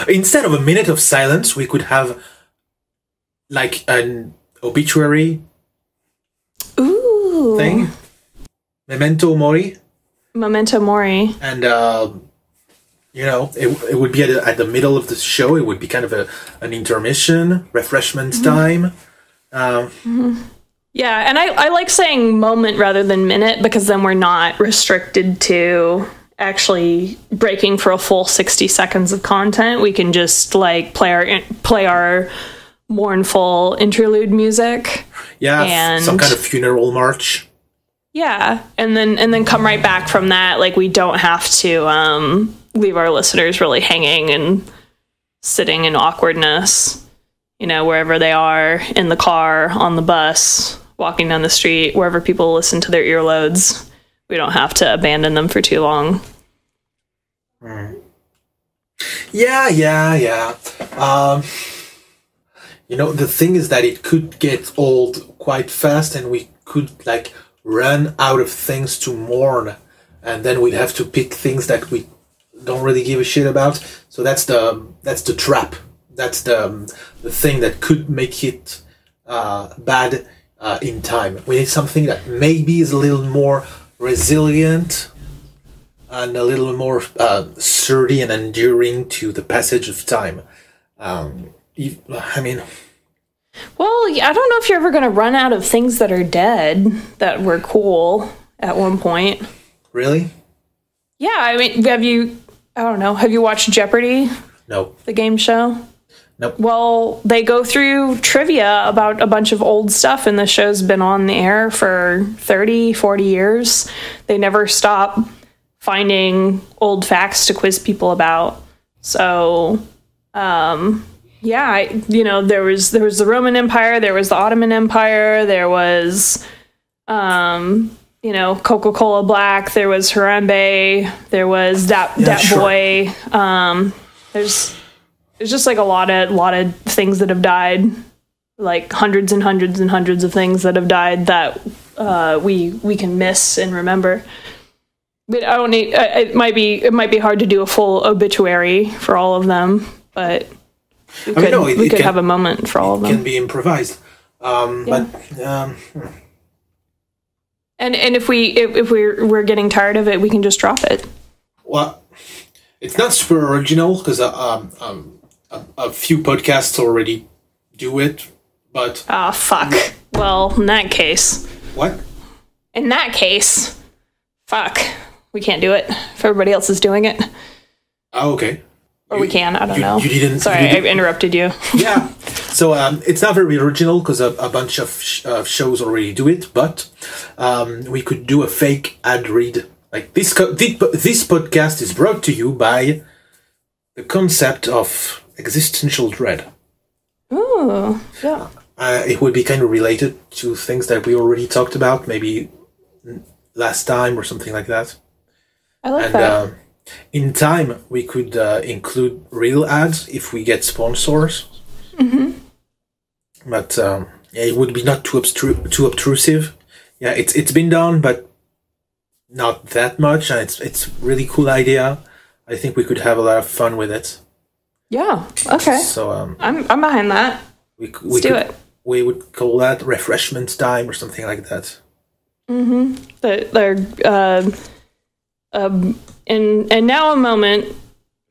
Instead of a minute of silence, we could have like an obituary Ooh. thing, memento mori, Memento Mori. and um, you know, it, it would be at, the- at the middle of the show. It would be kind of a an intermission, refreshment time. Um, Yeah, and I, I like saying moment rather than minute because then we're not restricted to actually breaking for a full 60 seconds of content. We can just like play our play our mournful interlude music. yeah, And- some kind of funeral march. Yeah, and then and then come right back from that like we don't have to um leave our listeners really hanging and sitting in awkwardness, you know, wherever they are in the car, on the bus, walking down the street, wherever people listen to their earloads. We don't have to abandon them for too long. Yeah, yeah, yeah. Um, you know, the thing is that it could get old quite fast, and we could like run out of things to mourn, and then we'd have to pick things that we don't really give a shit about. So that's the that's the trap. That's the um, the thing that could make it uh, bad uh, in time. We need something that maybe is a little more resilient and a little more uh, sturdy and enduring to the passage of time. Um, I mean, Well, I don't know if you're ever going to run out of things that are dead that were cool at one point. really? Yeah, I mean, have you? I don't know. Have you watched Jeopardy, No. the game show? Nope. Well, they go through trivia about a bunch of old stuff, and the show's been on the air for 30, 40 years. They never stop finding old facts to quiz people about. So, um, yeah, I, you know, there was there was the Roman Empire, there was the Ottoman Empire, there was, um, you know, Coca Cola Black, there was Harambe, there was that Yeah, that sure. boy. Um, there's there's just like a lot of lot of things that have died, like hundreds and hundreds and hundreds of things that have died that uh, we we can miss and remember. But I don't need. uh, It might be it might be hard to do a full obituary for all of them, but we mean, could, no, it- we it could can- have a moment for all of them. Can be improvised. Um, But um, And and if we if, if we're we're getting tired of it, we can just drop it. well, it's not super original because uh, um, um, a, a few podcasts already do it. But Ah, fuck. Well, in that case, what? in that case, fuck, we can't do it if everybody else is doing it, Oh, okay. or we can. I don't you- know. you didn't- Sorry, you I didn't- interrupted you. yeah. So um, it's not very original because a, a bunch of sh- uh, shows already do it, but um, we could do a fake ad read. Like this, co- thi- this podcast is brought to you by the concept of existential dread. Ooh, yeah. Uh, it would be kind of related to things that we already talked about, maybe last time or something like that. I like And that. um, in time, we could uh, include real ads if we get sponsors. Mm-hmm. But um, yeah, it would be not too obstru- too obtrusive. Yeah, it's it's been done, but not that much. And it's it's really cool idea. I think we could have a lot of fun with it. Yeah. Okay. So um, I'm I'm behind that. we we Let's do it. We would call that refreshment time or something like that. They're, they're uh, um, and and now a moment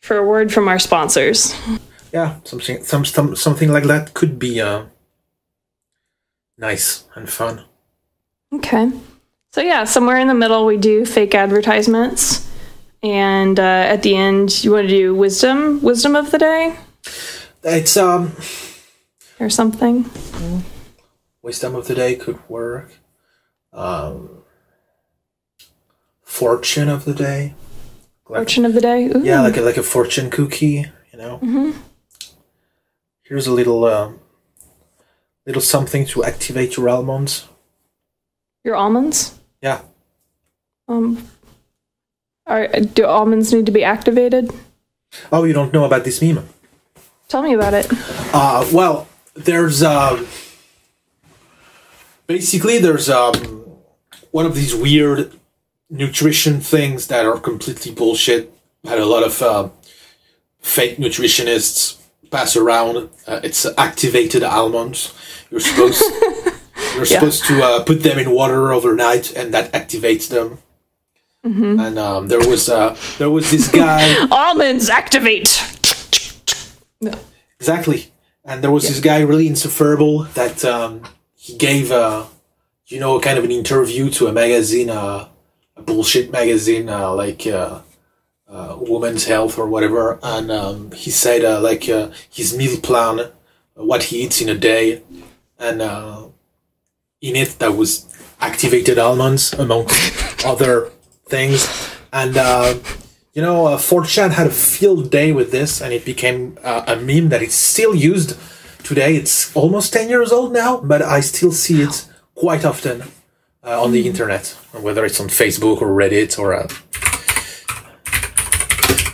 for a word from our sponsors. Yeah, something some, some something like that could be uh, nice and fun. Okay. So yeah, somewhere in the middle we do fake advertisements, and uh, at the end you want to do wisdom wisdom of the day It's um or something. wisdom of the day could work. Um, fortune of the day. Like, Fortune of the day. Ooh. yeah, like a, like a fortune cookie. You know. Here's a little uh, little something to activate your almonds. Your almonds. Yeah. Um. Are do almonds need to be activated? Oh, you don't know about this meme? Tell me about it. Uh, well, there's um, basically there's um, one of these weird nutrition things that are completely bullshit. That a lot of uh, fake nutritionists pass around. Uh, it's activated almonds. You're supposed you're supposed to uh, put them in water overnight, and that activates them. And um, there was uh, there was this guy. Almonds activate. Exactly. And there was this guy really insufferable that um, he gave, uh, you know, kind of an interview to a magazine, uh, a bullshit magazine, uh, like uh, uh, Women's Health or whatever. And um, he said, uh, like, uh, his meal plan, uh, what he eats in a day. And uh, in it, that was activated almonds, among other things. And uh, you know, uh, 4chan had a field day with this, and it became uh, a meme that is still used today. It's almost 10 years old now, but I still see it quite often uh, on the internet, whether it's on Facebook or Reddit or. Uh,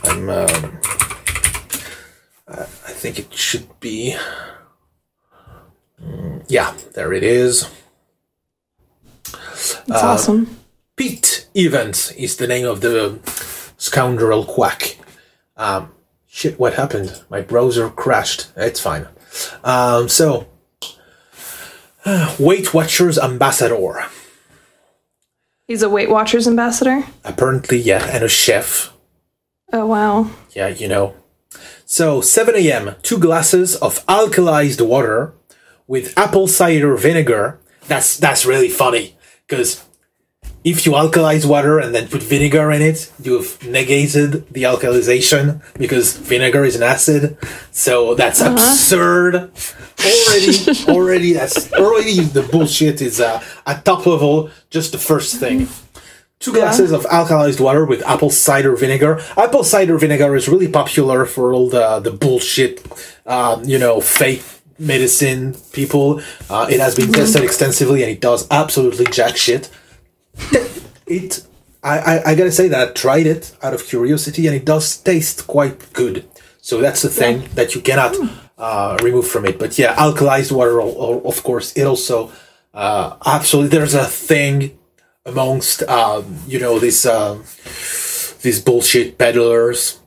I'm. Um, I think it should be. Mm, yeah, there it is. That's awesome. Pete Evans is the name of the scoundrel quack. Um, shit, what happened? My browser crashed. It's fine. Um, so, Weight Watchers ambassador. He's a Weight Watchers ambassador? Apparently, yeah, and a chef. Oh, wow. Yeah, you know. So, 7 a.m., two glasses of alkalized water with apple cider vinegar. That's that's really funny because if you alkalize water and then put vinegar in it, you've negated the alkalization because vinegar is an acid. So that's uh-huh. absurd. Already, already, that's already the bullshit is uh, at top level. Just the first thing. Two glasses yeah. of alkalized water with apple cider vinegar. Apple cider vinegar is really popular for all the the bullshit, um, you know, fake medicine people. Uh, it has been mm-hmm. tested extensively and it does absolutely jack shit it I, I, I, gotta say that I tried it out of curiosity and it does taste quite good. So that's the thing yeah. that you cannot uh, remove from it. But yeah, alkalized water, of course, it also uh, absolutely. There's a thing amongst um, you know these uh, these bullshit peddlers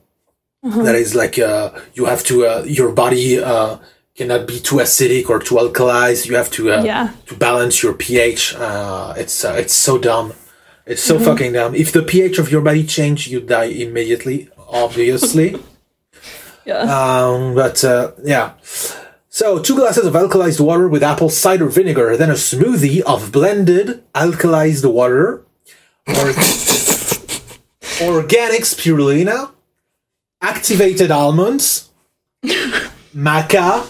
mm-hmm. that is like uh, you have to uh, your body uh, cannot be too acidic or too alkalized. You have to yeah. to balance your pH. it's it's so dumb. It's so mm-hmm. fucking dumb. If the pH of your body change, you die immediately. Obviously. yeah. Um, but uh, yeah. So two glasses of alkalized water with apple cider vinegar, then a smoothie of blended alkalized water, or organic spirulina, activated almonds, maca,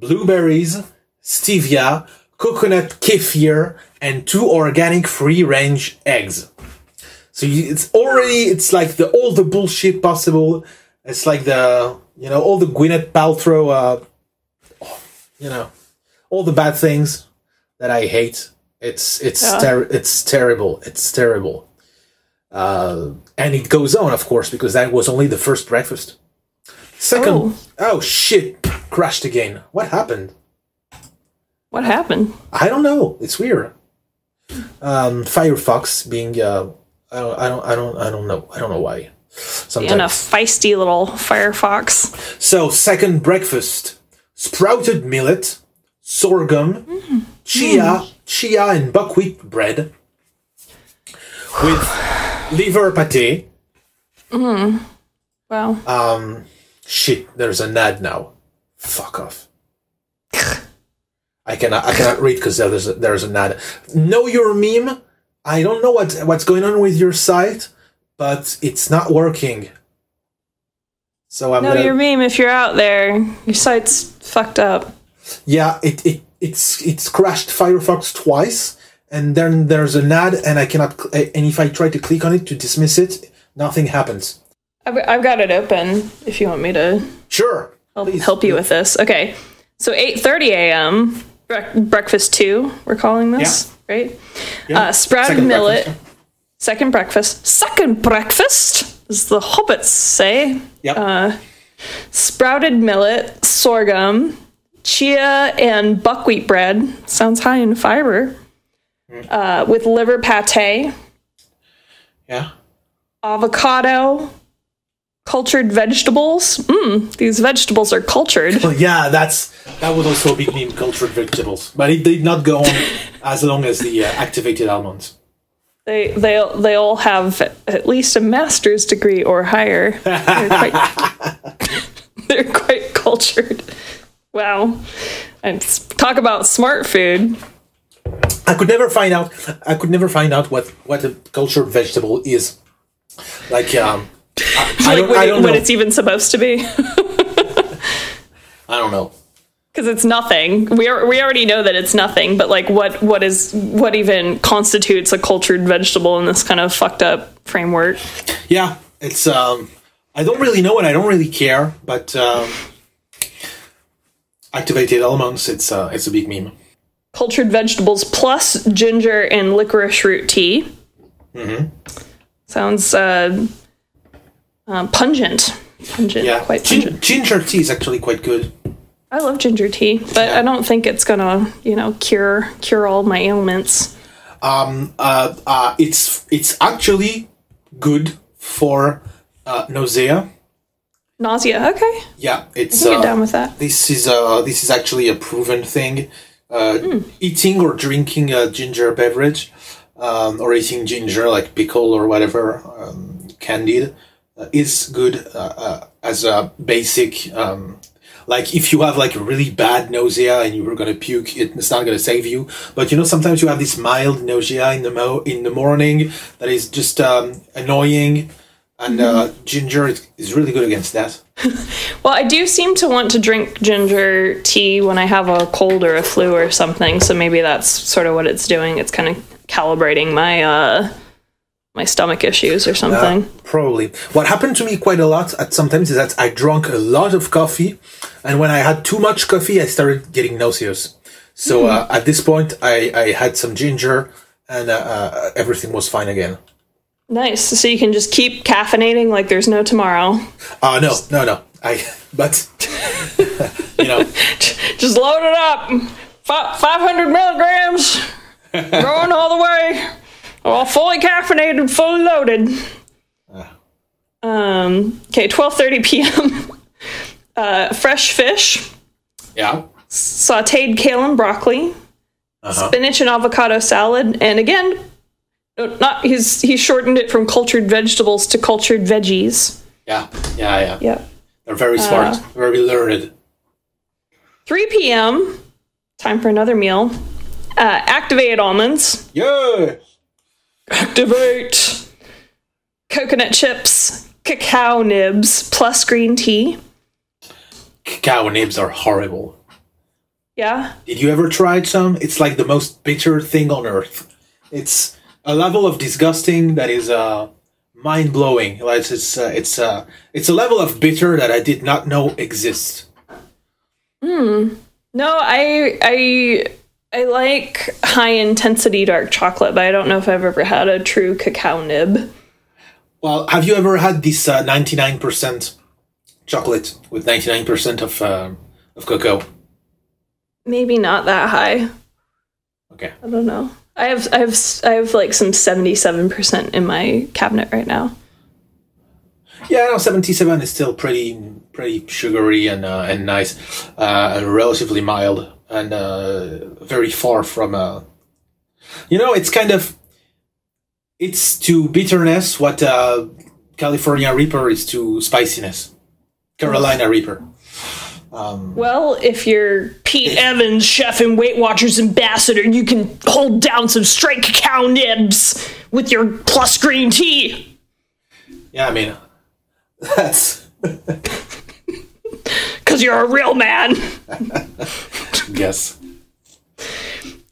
blueberries, stevia, coconut kefir, and two organic free range eggs. So you, it's already it's like the all the bullshit possible. It's like the you know all the Gwyneth Paltrow, uh, you know, all the bad things that I hate. It's it's yeah. ter- it's terrible. It's terrible. Uh, and it goes on, of course, because that was only the first breakfast. Second, oh, oh shit, crashed again. What happened? What happened? I don't know. It's weird. Um, Firefox being uh, I don't I don't I don't I don't know I don't know why. Sometimes. And a feisty little Firefox. So second breakfast: sprouted millet, sorghum, mm. chia, mm. chia and buckwheat bread with liver pate. Mm. Wow. Um, shit. There's an ad now. Fuck off. I cannot I cannot read because there's a, there's an ad. Know your meme. I don't know what what's going on with your site, but it's not working. So I'm know gonna, your meme if you're out there. Your site's fucked up. Yeah, it, it it's it's crashed Firefox twice, and then there's an ad, and I cannot. And if I try to click on it to dismiss it, nothing happens. I've, I've got it open. If you want me to, sure. Help, help you with this. Okay, so 8:30 a.m. Bre- breakfast two, we're calling this, yeah. right? Yeah. Uh, sprouted second millet. Breakfast. Second breakfast. Second breakfast, as the hobbits say. Yep. Uh, sprouted millet, sorghum, chia, and buckwheat bread. Sounds high in fiber. Mm. Uh, with liver pate. Yeah. Avocado, cultured vegetables. Mmm, these vegetables are cultured. Well, yeah, that's that would also be named cultured vegetables, but it did not go on as long as the uh, activated almonds. They they they all have at least a master's degree or higher. They're quite, they're quite cultured. Wow, and talk about smart food. I could never find out. I could never find out what what a cultured vegetable is. Like um, I, I like when, it, when it's even supposed to be. I don't know. Because it's nothing. We are, we already know that it's nothing. But like, what what is what even constitutes a cultured vegetable in this kind of fucked up framework? Yeah, it's. Um, I don't really know and I don't really care. But um, activated almonds, it's uh, it's a big meme. cultured vegetables plus ginger and licorice root tea. Mm-hmm. Sounds uh, uh, pungent. Pungent, Yeah, quite Gin- pungent. ginger tea is actually quite good. I love ginger tea, but I don't think it's gonna, you know, cure cure all my ailments. Um, Uh, uh, it's it's actually good for uh, nausea. Nausea. Okay, Yeah, it's I can get uh, down with that. this is uh this is actually a proven thing. Uh, Hmm. Eating or drinking a ginger beverage, um, or eating ginger like pickle or whatever, um, candied, is good uh, uh, as a basic. Um, like if you have like really bad nausea and you were gonna puke, it's not gonna save you. But you know sometimes you have this mild nausea in the mo- in the morning that is just um, annoying, and uh, Mm-hmm. ginger is, is really good against that. Well, I do seem to want to drink ginger tea when I have a cold or a flu or something. So maybe that's sort of what it's doing. It's kind of calibrating my uh my stomach issues or something. Probably. What happened to me quite a lot at sometimes is that I drank a lot of coffee, and when I had too much coffee, I started getting nauseous. So uh, at this point, I, I had some ginger, and uh, uh, everything was fine again. Nice. So you can just keep caffeinating like there's no tomorrow. Uh no, no, no. I but you know, Just load it up. 500 milligrams. going all the way. All fully caffeinated, fully loaded. Um, okay, 12.30 p.m. uh, fresh fish. yeah. sauteed kale and broccoli, Uh-huh. spinach and avocado salad, and again, not he's he shortened it from cultured vegetables to cultured veggies. Yeah, yeah, yeah. Yep. They're very smart, very learned. 3 p.m. Time for another meal. Uh, activated almonds. Yeah. Activate. Coconut chips, cacao nibs, plus green tea. Cacao nibs are horrible. Yeah. Did you ever try some? It's like the most bitter thing on earth. It's a level of disgusting that is uh, mind blowing. Like it's it's uh, it's uh, it's a level of bitter that I did not know exists. Hmm. No, I I I like high intensity dark chocolate, but I don't know if I've ever had a true cacao nib. Well, have you ever had this ninety nine percent chocolate with ninety nine percent of uh, of cocoa? Maybe not that high. Okay. I don't know. I have I have I have like some seventy seven percent in my cabinet right now. Yeah, no, seventy seven is still pretty pretty sugary and uh, and nice, uh, and relatively mild and uh, very far from uh, you know, it's kind of it's to bitterness what uh, California Reaper is to spiciness. Carolina Reaper. Well, if you're Pete Evans, chef and Weight Watchers ambassador, you can hold down some straight cacao nibs with your plus green tea. Yeah, I mean, that's Cause you're a real man. yes.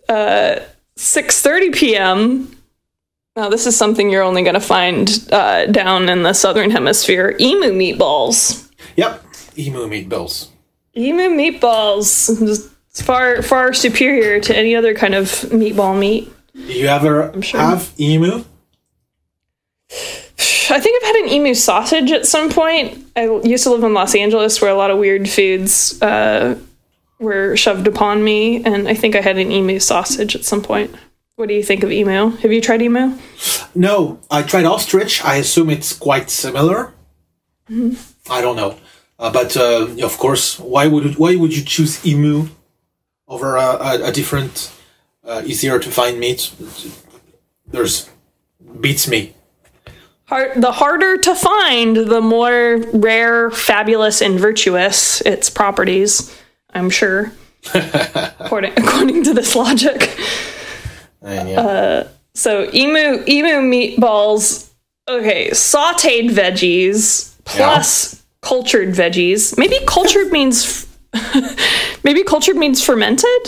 6:30 p.m. Now this is something you're only gonna find uh, down in the southern hemisphere. Emu meatballs. Yep. Emu meatballs. Emu meatballs. Just far far superior to any other kind of meatball meat. You ever sure. have emu? I think I've had an emu sausage at some point. I used to live in Los Angeles where a lot of weird foods uh, were shoved upon me, and I think I had an emu sausage at some point. What do you think of emu? Have you tried emu? No, I tried ostrich. I assume it's quite similar. I don't know, uh, but uh, of course, why would why would you choose emu over a, a, a different, uh, easier to find meat? There's beats me. Hard, the harder to find, the more rare, fabulous, and virtuous its properties. I'm sure, according according to this logic. And yeah, So emu emu meatballs. Okay, sautéed veggies plus cultured veggies. Maybe cultured means. maybe cultured means fermented.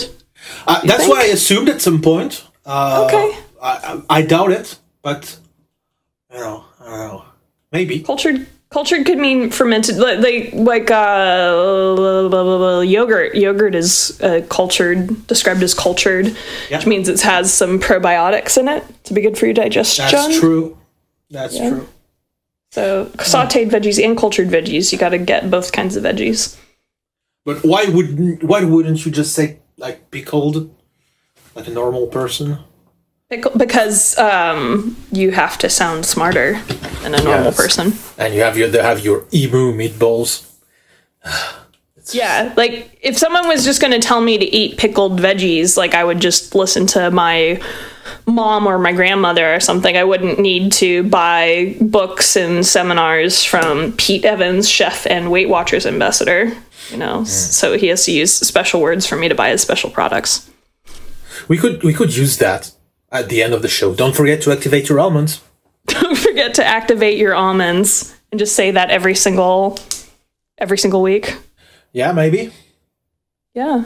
uh, that's think? what I assumed at some point. Uh, Okay. I, I I doubt it, but you know, I don't know. Maybe. Cultured Cultured could mean fermented, like like, uh, yogurt. Yogurt is uh, cultured, described as cultured, Yeah. which means it has some probiotics in it to be good for your digestion. That's true. That's true. So sautéed veggies and cultured veggies, you got to get both kinds of veggies. But why wouldn't why wouldn't you just say like pickled, like a normal person? Because um, you have to sound smarter than a normal Yes. person. And you have your they have your emu meatballs. Yeah, like if someone was just going to tell me to eat pickled veggies, like I would just listen to my mom or my grandmother or something. I wouldn't need to buy books and seminars from Pete Evans, chef and Weight Watchers ambassador. You know, so he has to use special words for me to buy his special products. We could we could use that at the end of the show. Don't forget to activate your almonds. Don't forget to activate your almonds and just say that every single every single week. Yeah, maybe. Yeah,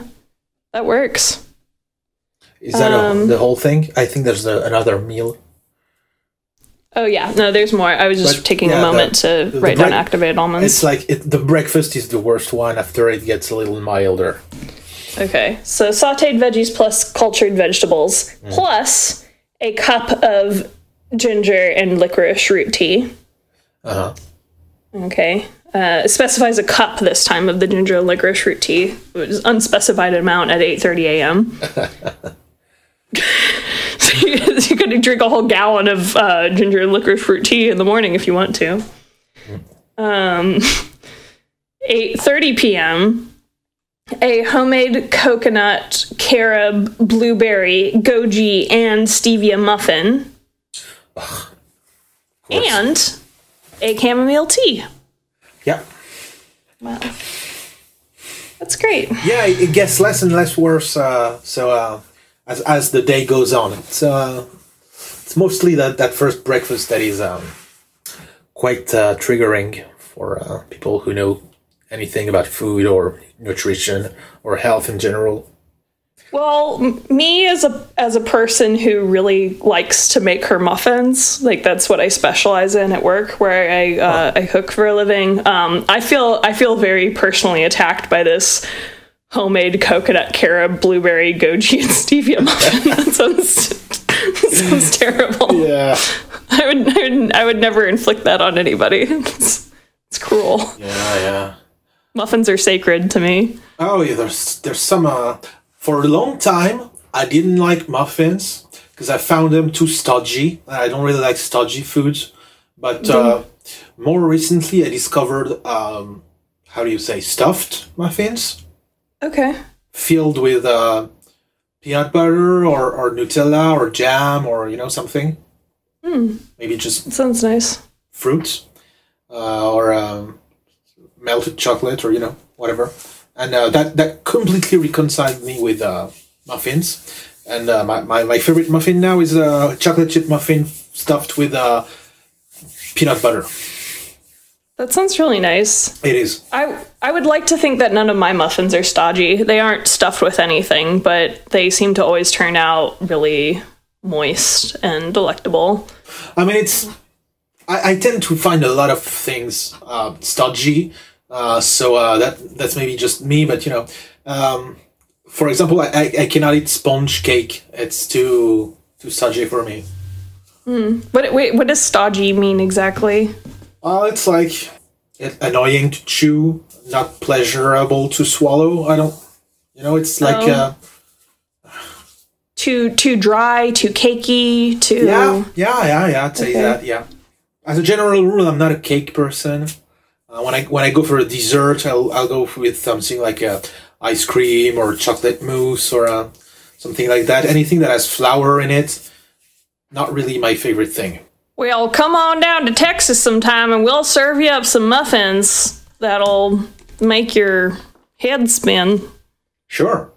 that works. Is that a, Um, the whole thing? I think there's a, another meal. Oh yeah, no, there's more. I was just But, taking yeah, a moment the- to the write down activated almonds. It's like it, the breakfast is the worst one. After it gets a little milder. Okay, so sauteed veggies plus cultured vegetables plus a cup of ginger and licorice root tea. Uh huh. Okay, uh, it specifies a cup this time of the ginger and licorice root tea. It was unspecified amount at 8:30 a.m. so you, you could drink a whole gallon of uh, ginger and licorice root tea in the morning if you want to. Um, 8:30 p.m. A homemade coconut, carob, blueberry, goji, and stevia muffin, and a chamomile tea. Yeah. Wow, that's great. Yeah, it, gets less and less worse. Uh, so uh, as as the day goes on, it's uh, it's mostly that that first breakfast that is um, quite uh, triggering for uh, people who know anything about food or nutrition or health in general. Well, me as a as a person who really likes to make her muffins, like that's what I specialize in at work, where I uh, I cook for a living. Um, I feel I feel very personally attacked by this homemade coconut carob blueberry goji and stevia muffin. that sounds that sounds terrible. Yeah. I would, I would I would never inflict that on anybody. It's, it's cruel. Yeah, yeah. Muffins are sacred to me. Oh yeah, there's there's some. Uh, for a long time, I didn't like muffins because I found them too stodgy. I don't really like stodgy foods. But uh, more recently, I discovered um, how do you say stuffed muffins Okay. filled with uh, peanut butter or, or Nutella or jam or you know something. Maybe just Sounds nice. fruit uh, or um, melted chocolate or you know whatever and uh, that that completely reconciled me with uh, muffins and uh, my, my, my favorite muffin now is a uh, chocolate chip muffin stuffed with uh, peanut butter That sounds really nice. it is I I would like to think that none of my muffins are stodgy. They aren't stuffed with anything, but they seem to always turn out really moist and delectable. i mean it's i, I tend to find a lot of things uh, stodgy uh, so uh, that that's maybe just me but you know um, for example I, I, cannot eat sponge cake it's too too stodgy for me What wait, what does stodgy mean exactly? Uh, it's like annoying to chew, not pleasurable to swallow. I don't, you know, it's like, Oh. uh, Too too dry, too cakey, too yeah, yeah, yeah, yeah. I'd say Okay. that. Yeah. As a general rule, I'm not a cake person. Uh, when I when I go for a dessert, I'll I'll go with something like a ice cream or chocolate mousse or uh, something like that. Anything that has flour in it, not really my favorite thing. Well, come on down to Texas sometime and we'll serve you up some muffins that'll make your head spin. Sure.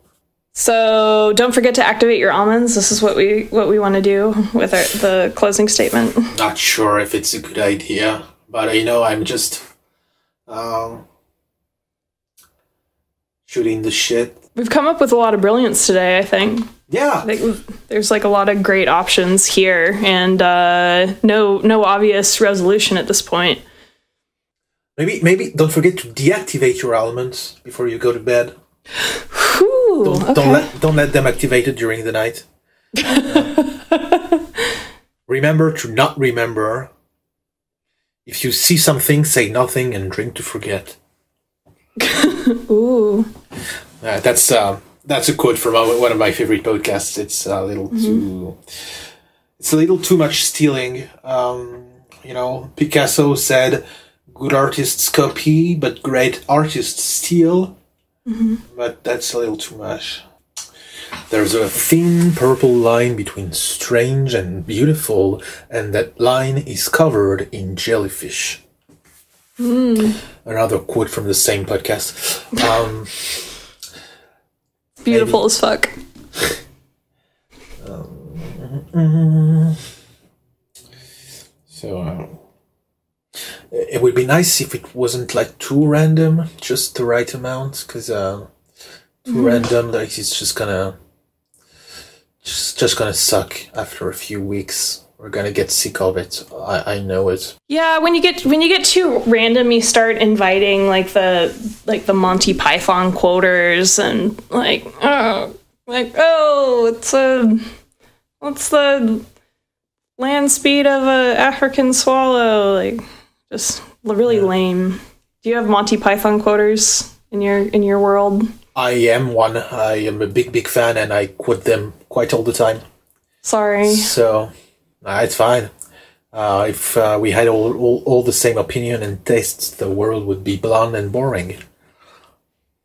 So don't forget to activate your almonds. This is what we what we want to do with our, the closing statement. Not sure if it's a good idea, but you know, I'm just um, shooting the shit. We've come up with a lot of brilliance today. I think. Yeah, there's like a lot of great options here, and uh, no no obvious resolution at this point. Maybe maybe don't forget to deactivate your elements before you go to bed. Whew, Don't, okay. don't let don't let them activate it during the night. remember to not remember. If you see something, say nothing and drink to forget. Ooh. Uh, that's uh, that's a quote from one of my favorite podcasts. It's a little too it's a little too much stealing. Um, you know, Picasso said, "Good artists copy, but great artists steal." But that's a little too much. There's a thin purple line between strange and beautiful, and that line is covered in jellyfish. Another quote from the same podcast. Um, Beautiful as fuck. So uh, it would be nice if it wasn't like too random, just the right amount, because uh, too random, like it's just gonna just just gonna suck after a few weeks. We're gonna get sick of it. I, I know it. Yeah, when you get when you get too random, you start inviting like the like the Monty Python quoters and like oh like oh it's a what's the land speed of a African swallow like just really lame. Do you have Monty Python quoters in your in your world? I am one. I am a big big fan, and I quote them quite all the time. Sorry. So uh, it's fine. Uh, if uh, we had all, all all the same opinion and tastes, the world would be bland and boring.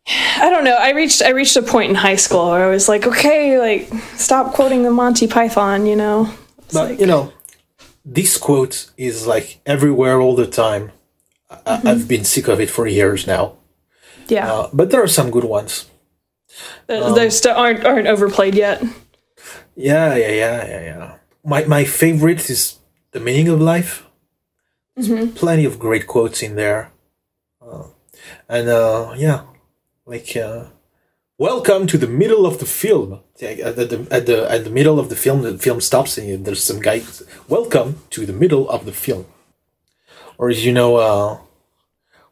I don't know. I reached I reached a point in high school where I was like, okay, like stop quoting the Monty Python, you know. It's But like, you know, this quote is like everywhere all the time. I- I've been sick of it for years now. Yeah. Uh, but there are some good ones. Th- They still aren't aren't overplayed yet. Yeah, yeah, yeah, yeah, yeah. My my favorite is the meaning of life. There's plenty of great quotes in there, uh, and uh, yeah, like uh, welcome to the middle of the film. At the, at the at the middle of the film, the film stops, and there's some guy. Welcome to the middle of the film. Or as you know, uh,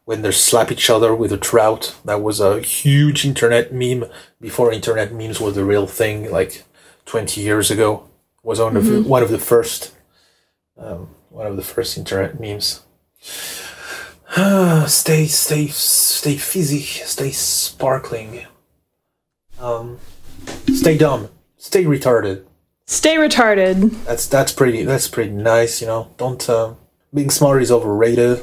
when they slap each other with a trout, that was a huge internet meme before internet memes were the real thing. Like 20 years ago. Was one of the, one of the first um, one of the first internet memes. Stay stay stay fizzy stay sparkling. Um, stay dumb stay retarded. Stay retarded. that's that's pretty that's pretty nice you know? Don't uh, being smart is overrated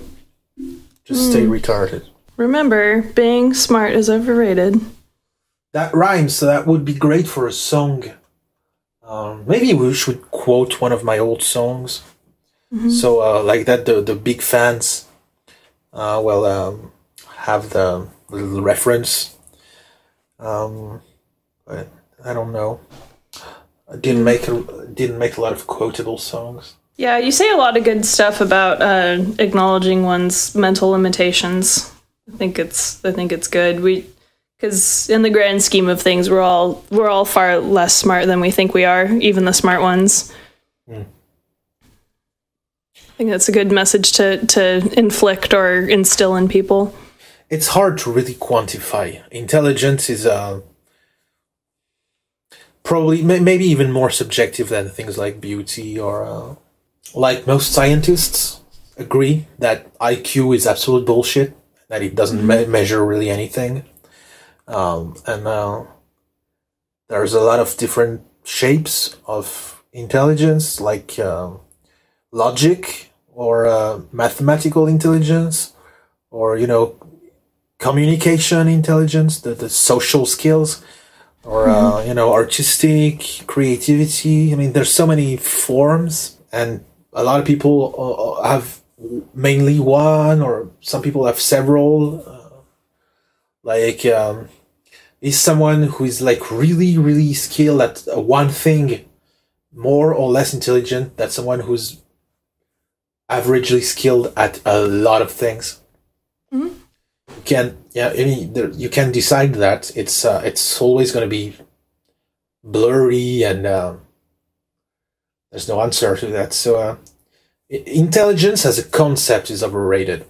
just stay retarded. Remember, being smart is overrated. that rhymes so that would be great for a song. Um, maybe we should quote one of my old songs. So uh, like that the, the big fans uh, will um, have the little reference. Um, but i don't know. I didn't make a, didn't make a lot of quotable songs Yeah, you say a lot of good stuff about uh, acknowledging one's mental limitations. I think it's I think it's good. We because in the grand scheme of things, we're all we're all far less smart than we think we are, even the smart ones. I think that's a good message to to inflict or instill in people. it's hard to really quantify. Intelligence is uh, probably may- maybe even more subjective than things like beauty or uh, like most scientists agree that IQ is absolute bullshit. That it doesn't me- measure really anything, um, and uh, there's a lot of different shapes of intelligence, like uh, logic or uh, mathematical intelligence, or you know communication intelligence, the, the social skills, or uh, you know, artistic creativity. I mean, there's so many forms, and a lot of people uh, have mainly one, or some people have several. Uh, like, um, is someone who is like really, really skilled at uh, one thing more or less intelligent than someone who's averagely skilled at a lot of things? you can yeah mean, there, you can decide that it's uh, it's always going to be blurry and um, there's no answer to that so uh, intelligence as a concept is overrated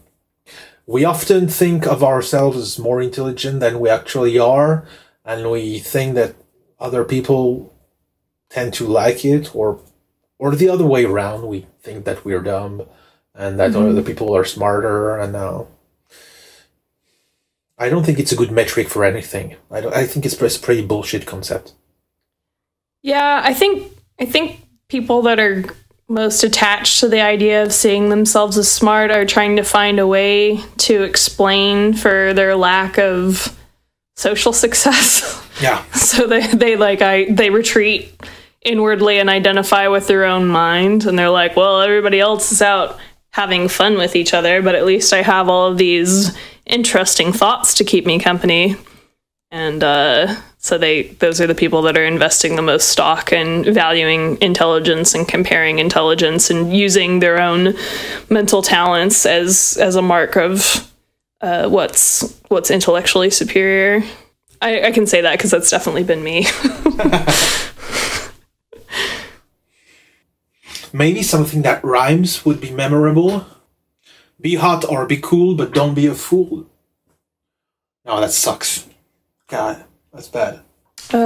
we often think of ourselves as more intelligent than we actually are, and we think that other people tend to like it, or or the other way around. We think that we're dumb, and that other people are smarter. And uh, I don't think it's a good metric for anything. I don't, I think it's a pretty bullshit concept. Yeah, I think I think people that are most attached to the idea of seeing themselves as smart are trying to find a way to explain for their lack of social success. Yeah. so they they like I they retreat inwardly and identify with their own mind and they're like, well, everybody else is out having fun with each other, but at least I have all of these interesting thoughts to keep me company. And uh, so they those are the people that are investing the most stock and valuing intelligence and comparing intelligence and using their own mental talents as as a mark of uh, what's what's intellectually superior. I, I can say that because that's definitely been me. Maybe something that rhymes would be memorable. Be hot or be cool, but don't be a fool. No, that sucks. God, that's bad. Uh,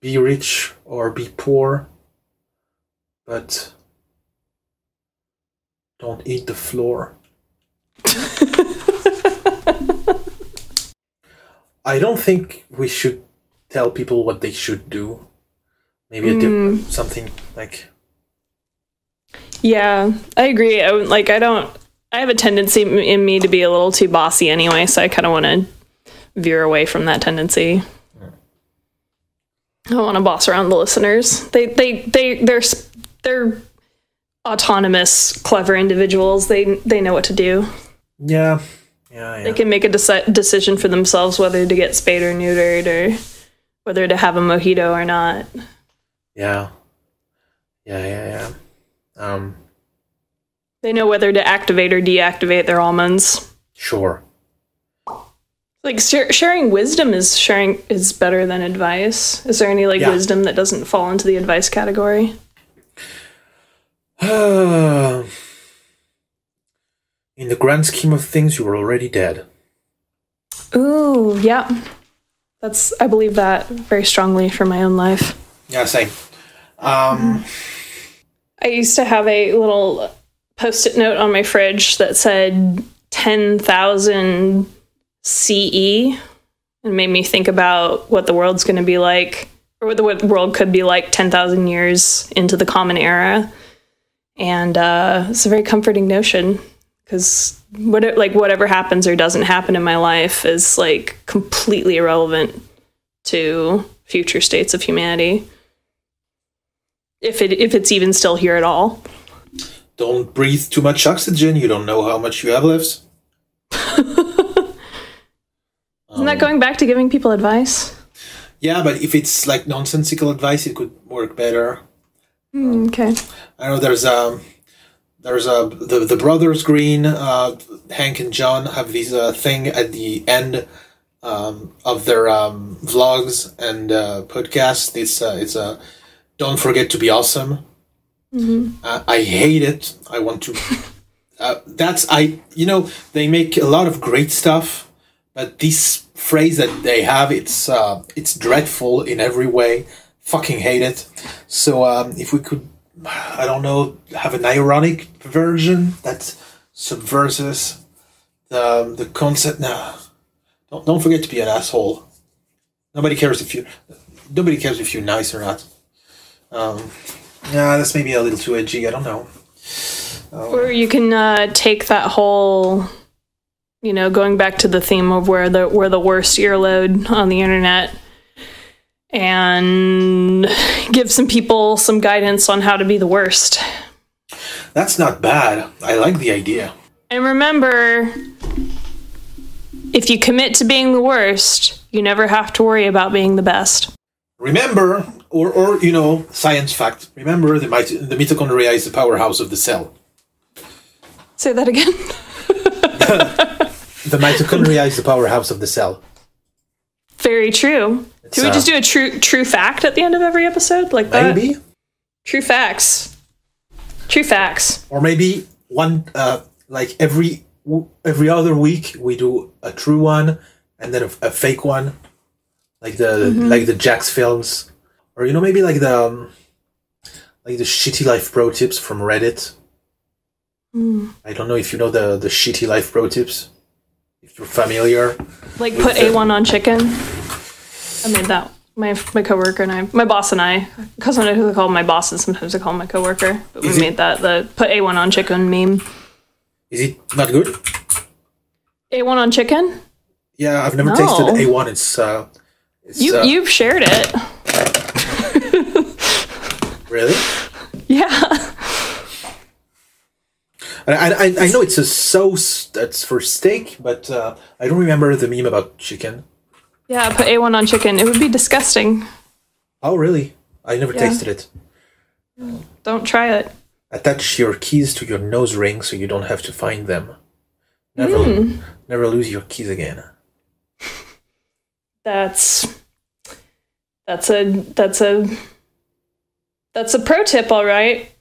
Be rich or be poor, but don't eat the floor. I don't think we should tell people what they should do. Maybe a dip, something like yeah, I agree. I, like I don't. I have a tendency in me to be a little too bossy anyway, so I kind of want to veer away from that tendency. I don't want to boss around the listeners. They they they they're they're autonomous, clever individuals. They they know what to do. yeah, yeah, yeah. They can make a deci- decision for themselves whether to get spayed or neutered or whether to have a mojito or not. Yeah. Yeah, yeah, yeah. Um, They know whether to activate or deactivate their almonds. sure. Like shar- sharing wisdom is sharing is better than advice. Is there any like Yeah. wisdom that doesn't fall into the advice category? In the grand scheme of things, you were already dead. Ooh, yeah. That's I believe that very strongly for my own life. Yeah, same. Um, I used to have a little post-it note on my fridge that said 10,000 CE and made me think about what the world's going to be like or what the world could be like 10,000 years into the common era. And uh, it's a very comforting notion because what it, like whatever happens or doesn't happen in my life is like completely irrelevant to future states of humanity if it if it's even still here at all. Don't breathe too much oxygen. You don't know how much you have left. Isn't that going back to giving people advice? Yeah, but if it's like nonsensical advice, it could work better. Mm, okay. I know there's um there's a the the brothers Green, uh, Hank and John have this uh, thing at the end um, of their um, vlogs and uh, podcasts. It's uh, it's a don't forget to be awesome. Uh, I hate it. I want to. Uh, that's I. You know they make a lot of great stuff, but this phrase that they have it's uh, it's dreadful in every way. Fucking hate it. So um, if we could, I don't know, have an ironic version that subverses the the concept. No, don't don't forget to be an asshole. Nobody cares if you. Nobody cares if you're nice or not. Um, yeah, that's maybe a little too edgy. I don't know. Or you can uh, take that whole, you know, going back to the theme of where the where the worst earload on the internet, and give some people some guidance on how to be the worst. That's not bad. I like the idea. And remember, if you commit to being the worst, you never have to worry about being the best. Remember, or or you know, science fact. Remember, the mit- the mitochondria is the powerhouse of the cell. Say that again. The mitochondria is the powerhouse of the cell. Very true. Do we uh, just do a true true fact at the end of every episode like that? Maybe, True facts. True facts. or maybe one uh, like every every other week we do a true one and then a, a fake one, like the like the Jax films, or you know maybe like the um, like the shitty life pro tips from Reddit. I don't know if you know the the shitty life pro tips. If you're familiar, Like put A1 on chicken. I made that. My my coworker and I, my boss and I, because I know who I call my boss and sometimes I call my coworker. But we it- made that the put A1 on chicken meme. is it not good? A1 on chicken? Yeah, I've never No. tasted A1. It's uh, it's You uh, you've shared it. Really. Yeah. I, I, I know it's a sauce that's for steak, but uh, I don't remember the meme about chicken. Yeah, put A1 on chicken. It would be disgusting. Oh, really? I never Yeah. tasted it. Don't try it. Attach your keys to your nose ring so you don't have to find them. Never, never lose your keys again. That's that's a that's a that's a pro tip, all right.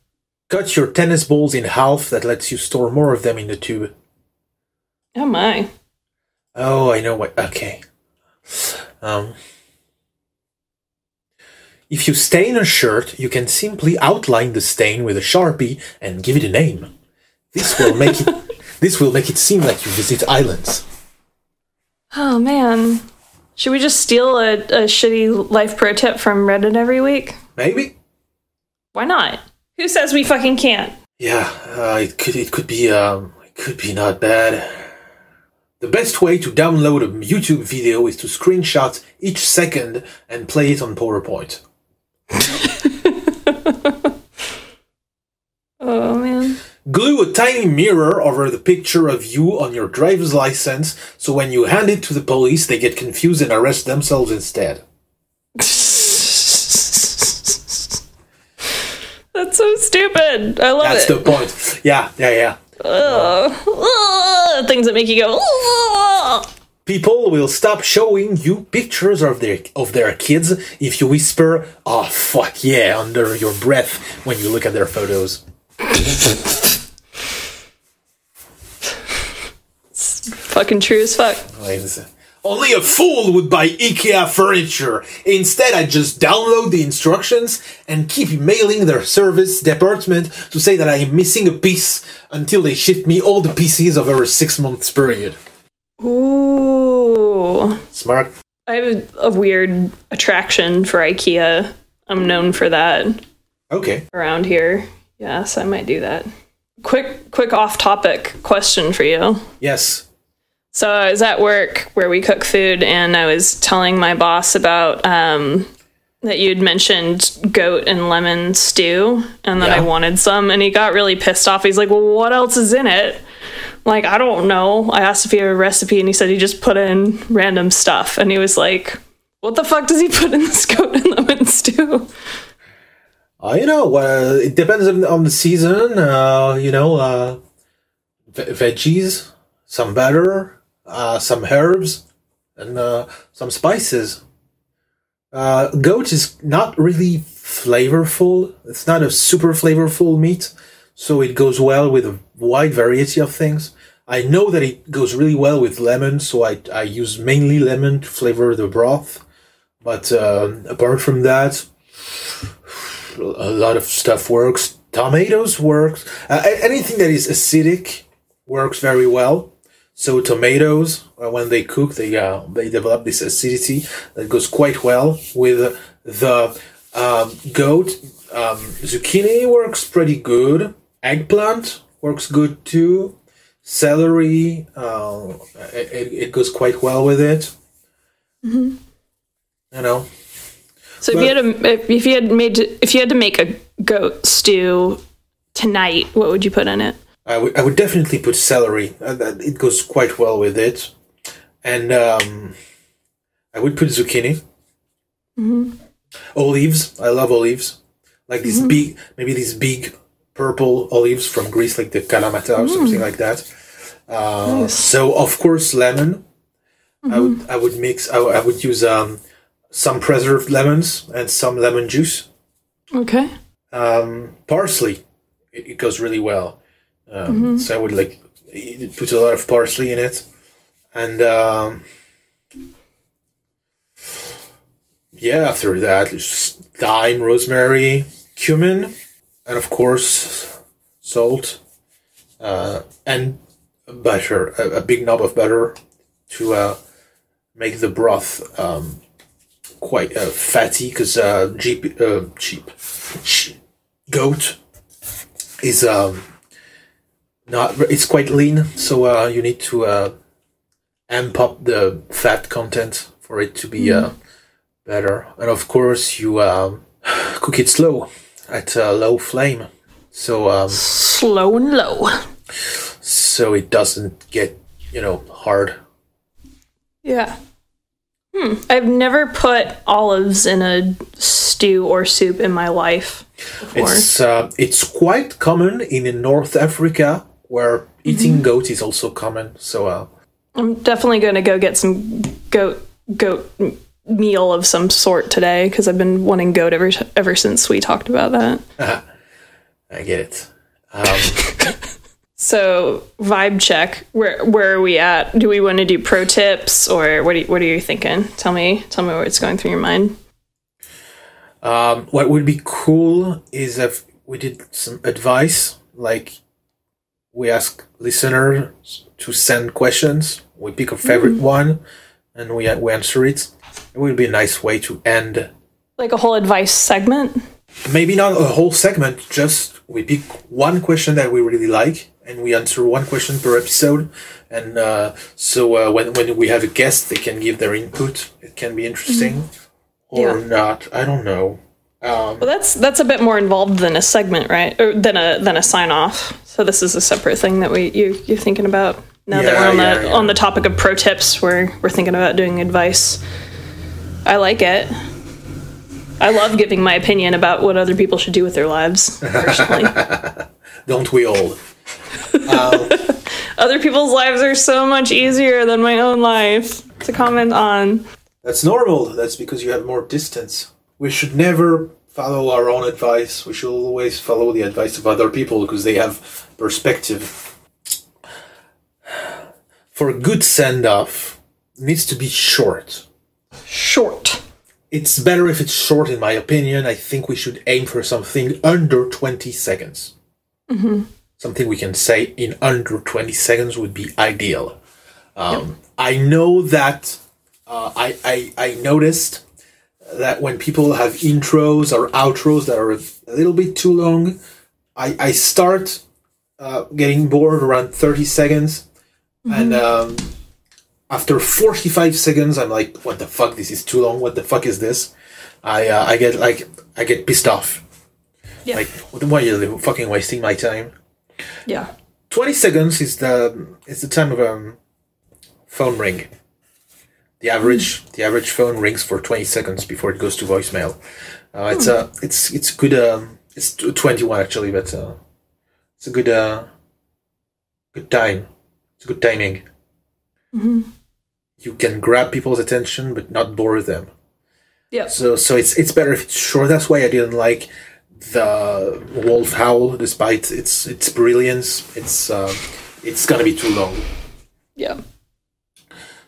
Cut your tennis balls in half. That lets you store more of them in the tube. Oh my. Oh, I know what. Okay. Um, if you stain a shirt, you can simply outline the stain with a sharpie and give it a name. This will make it. This will make it seem like you visit islands. Oh man. Should we just steal a, a shitty life pro tip from Reddit every week? Maybe. Why not? Who says we fucking can't? Yeah, uh, it could. It could be. Um, it could be not bad. The best way to download a YouTube video is to screenshot each second and play it on PowerPoint. Oh man. Glue a tiny mirror over the picture of you on your driver's license so when you hand it to the police, they get confused and arrest themselves instead. That's so stupid. I love That's it. the point. Yeah, yeah, yeah. Ugh. Ugh. Things that make you go. Ugh. People will stop showing you pictures of their of their kids if you whisper, "Oh fuck yeah!" under your breath when you look at their photos. Fucking true as fuck. Only a fool would buy IKEA furniture. Instead, I just download the instructions and keep mailing their service department to say that I am missing a piece until they ship me all the pieces over a six months period. Ooh. Smart. I have a, a weird attraction for IKEA. I'm known for that Okay. around here. Yes, I might do that. Quick, quick off-topic question for you. Yes. So I was at work where we cook food, and I was telling my boss about um, that you'd mentioned goat and lemon stew, and that I wanted some, and he got really pissed off. He's like, "Well, what else is in it?" Like, I don't know. I asked if he had a recipe, and he said he just put in random stuff, and he was like, "What the fuck does he put in this goat and lemon stew?" Uh, you know, uh, it depends on, on the season. Uh, you know, uh, ve- veggies, some butter, uh, some herbs, and uh, some spices. Uh, goat is not really flavorful. It's not a super flavorful meat, so it goes well with a wide variety of things. I know that it goes really well with lemon, so I, I use mainly lemon to flavor the broth. But uh, apart from that, a lot of stuff works. Tomatoes works. Uh, anything that is acidic works very well. So tomatoes, uh, when they cook, they uh, they develop this acidity that goes quite well with the um, goat. Um, zucchini works pretty good. Eggplant works good too. Celery, uh, it, it- goes quite well with it. You know, So if you had a, if you had made if you had to make a goat stew tonight, what would you put in it? I would I would definitely put celery. Uh, it goes quite well with it, and um, I would put zucchini. Olives. I love olives. Like these big, maybe these big purple olives from Greece, like the Kalamata or something like that. Uh, So of course lemon. I would I would mix. I, would- I would use um, some preserved lemons and some lemon juice. Okay. Um, parsley. It, it goes really well. Um, So I would like put a lot of parsley in it, and um, yeah, after that, just thyme, rosemary, cumin, and of course salt, uh, and butter, a, a big knob of butter to uh, make the broth um, quite uh, fatty because uh, cheap, uh, cheap, goat is um, not it's quite lean, so uh, you need to uh, amp up the fat content for it to be uh, better. And of course, you um, cook it slow at a low flame, so um, Slow and low. so it doesn't get you know hard. Yeah. Hmm. I've never put olives in a stew or soup in my life before. It's uh, it's quite common in North Africa where eating goat is also common. So uh, I'm definitely going to go get some goat goat meal of some sort today because I've been wanting goat ever ever since we talked about that. I get it. Um, So vibe check. Where where are we at? Do we want to do pro tips or what? Are you, what are you thinking? Tell me. Tell me what's going through your mind. um, what would be cool is if we did some advice, like we ask listeners to send questions. We pick a favorite one, and we we answer it. It would be a nice way to end. Like a whole advice segment. Maybe not a whole segment. Just we pick one question that we really like, and we answer one question per episode. And uh, so uh, when when we have a guest, they can give their input. It can be interesting or Yeah. not. I don't know. Um, Well, that's that's a bit more involved than a segment, right? Or than a than a sign off. So this is a separate thing that we you you're thinking about. Now that we're on yeah, the yeah. on the topic of pro tips, we're we're thinking about doing advice. I like it. I love giving my opinion about what other people should do with their lives. Personally, don't we all? other people's lives are so much easier than my own life to comment on. That's normal. That's because you have more distance. We should never follow our own advice. We should always follow the advice of other people because they have perspective. For a good send off, needs to be short. Short. It's better if it's short, in my opinion. I think we should aim for something under 20 seconds. Something we can say in under 20 seconds would be ideal. Um, I know that uh, I, I, I noticed that when people have intros or outros that are a little bit too long, I, I start uh, getting bored around 30 seconds. And um, after 45 seconds, I'm like, what the fuck? This is too long. What the fuck is this? I, uh, I get like, I get pissed off. Yeah. Like, why are you fucking wasting my time? Yeah. 20 seconds is the is the time of um phone ring. The average the average phone rings for 20 seconds before it goes to voicemail. Uh, it's uh it's it's good um it's 21 actually but uh it's a good uh good time. It's a good timing. You can grab people's attention but not bore them. Yeah. So so it's it's better if it's short. That's why I didn't like the Wolf Howl, despite its its brilliance. It's uh, it's gonna be too long. Yeah.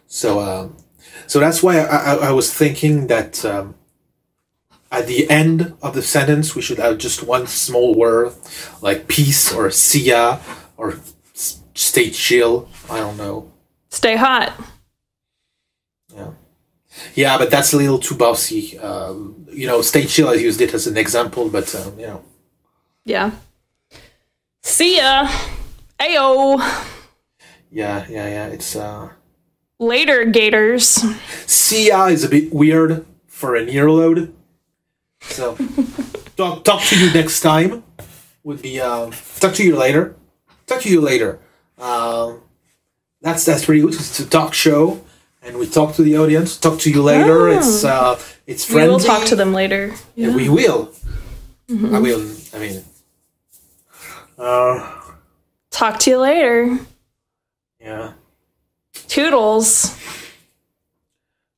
So um, so that's why I, I, I was thinking that um, at the end of the sentence we should have just one small word like peace or see ya or stay chill. I don't know. Stay hot. Yeah. Yeah, but that's a little too bossy. Um, you know, stay chill. I used it as an example, but um, you know. Yeah. See ya. Ayo. Yeah, yeah, yeah. It's uh Later, Gators. Sia is a bit weird for an earload. So talk talk to you next time. Would be um talk to you later. Talk to you later. Um that's that's pretty good. It's a talk show and we talk to the audience. Talk to you later. It's uh it's We'll talk to them later. Yeah, we will. I will I mean uh Talk to you later. yeah. Toodles.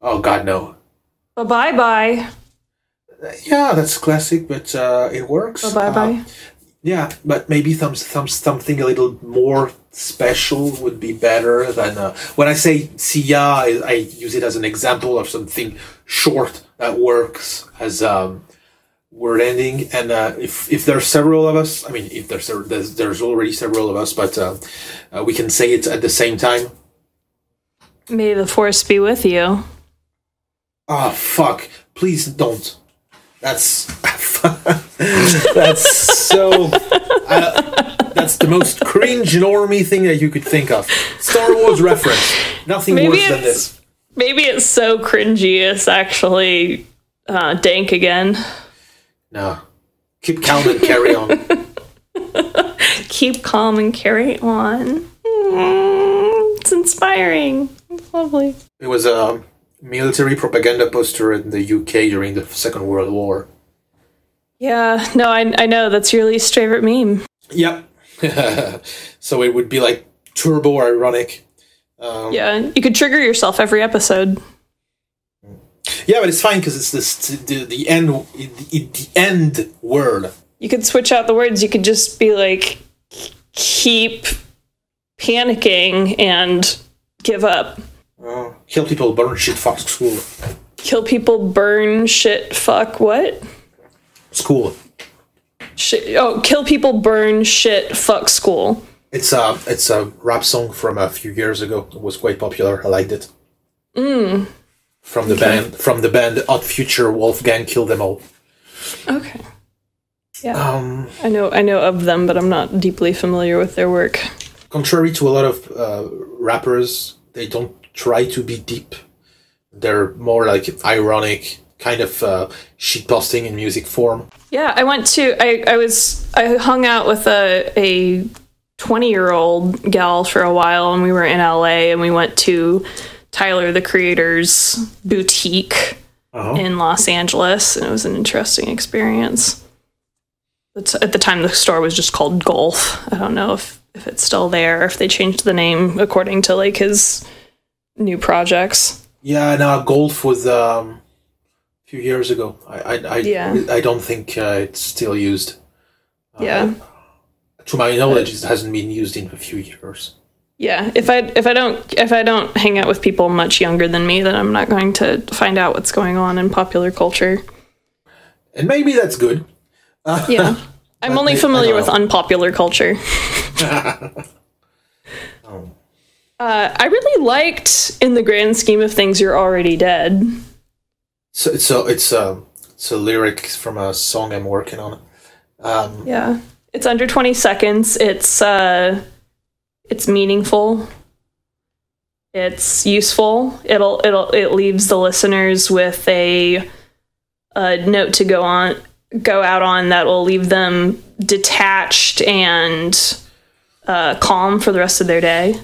Oh god no. Bye bye bye. Yeah, that's classic, but uh, it works. Bye bye bye. Yeah, but maybe some, some something a little more special would be better than uh, when I say siya, I, I use it as an example of something short that works as um, word ending. And uh, if if are several of us, I mean, if there's there's, there's already several of us, but uh, uh, we can say it at the same time. May the force be with you. Oh fuck! Please don't. That's that's so. Uh, that's the most cringe normie thing that you could think of. Star Wars reference. Nothing Maybe worse than this. Maybe it's so cringy it's actually uh, dank again. No. Keep calm and carry on. Keep calm and carry on. Mm, it's inspiring. Lovely. It was a military propaganda poster in the UK during the Second World War. Yeah, no, I, I know that's your least favorite meme. Yep. so it would be like turbo ironic. Um, Yeah, you could trigger yourself every episode. Yeah, but it's fine because it's this the, the end the, the end word. You could switch out the words. You could just be like, keep panicking and give up. Uh, kill people, burn shit, fuck school. Kill people, burn shit, fuck what? School. Shit, oh, kill people, burn shit, fuck school. It's a it's a rap song from a few years ago. It was quite popular. I liked it. Mm. From the band from the band Odd Future, Wolfgang Kill them all. Okay. Yeah, Um, I know. I know of them, but I'm not deeply familiar with their work. contrary to a lot of uh, rappers, they don't try to be deep. They're more like ironic, kind of uh, shit posting in music form. Yeah, I went to. I I was. I hung out with a a 20 year old gal for a while, and we were in LA, and we went to Tyler the Creator's boutique Uh-huh. in Los Angeles, and it was an interesting experience. It's, at the time, the store was just called Golf. I don't know if if it's still there, if they changed the name according to like his new projects. Yeah, now golf was um, a few years ago. I I I, Yeah. I don't think uh, it's still used. Yeah. To my knowledge, it hasn't been used in a few years. Yeah, if I if I don't if I don't hang out with people much younger than me, then I'm not going to find out what's going on in popular culture. And maybe that's good. Yeah. I'm only I- I familiar with unpopular culture. Uh, I really liked, in the grand scheme of things, "You're Already Dead." So it's a it's a it's a lyric from a song I'm working on. Um, Yeah, it's under 20 seconds. It's uh, it's meaningful. It's useful. It'll it'll it leaves the listeners with a a note to go on go out on that will leave them detached and uh, calm for the rest of their day.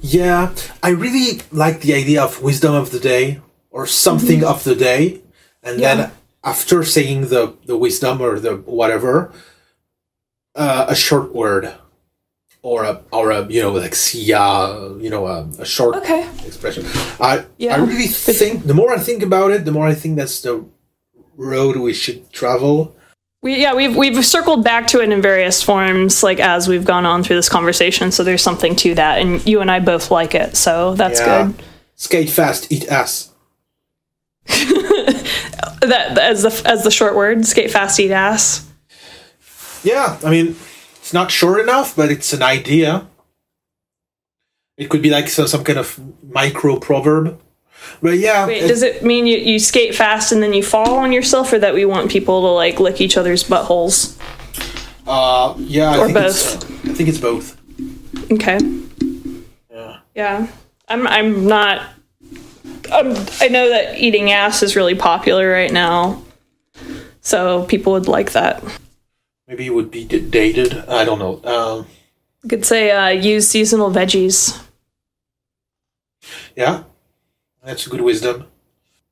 Yeah, I really like the idea of wisdom of the day or something of the day, and Yeah. then after saying the the wisdom or the whatever, uh, a short word or a or a you know like siya, you know a, a short Okay. expression. I Yeah. I really think the more I think about it, the more I think that's the road we should travel. We, yeah, we've we've circled back to it in various forms, like as we've gone on through this conversation. So there's something to that, and you and I both like it, so that's Yeah. good. Skate fast, eat ass. That as the as the short word, skate fast, eat ass. Yeah, I mean, it's not short enough, but it's an idea. It could be like so, some kind of micro proverb. But yeah, Wait, it- does it mean you, you skate fast and then you fall on yourself, or that we want people to like lick each other's buttholes? uh, yeah, I or think it's, uh, I think it's both. Okay. Yeah. Yeah, I'm I'm not. Um, I know that eating ass is really popular right now, so people would like that. Maybe it would be d- dated. I don't know. Um, You could say uh, use seasonal veggies. yeah, that's good wisdom.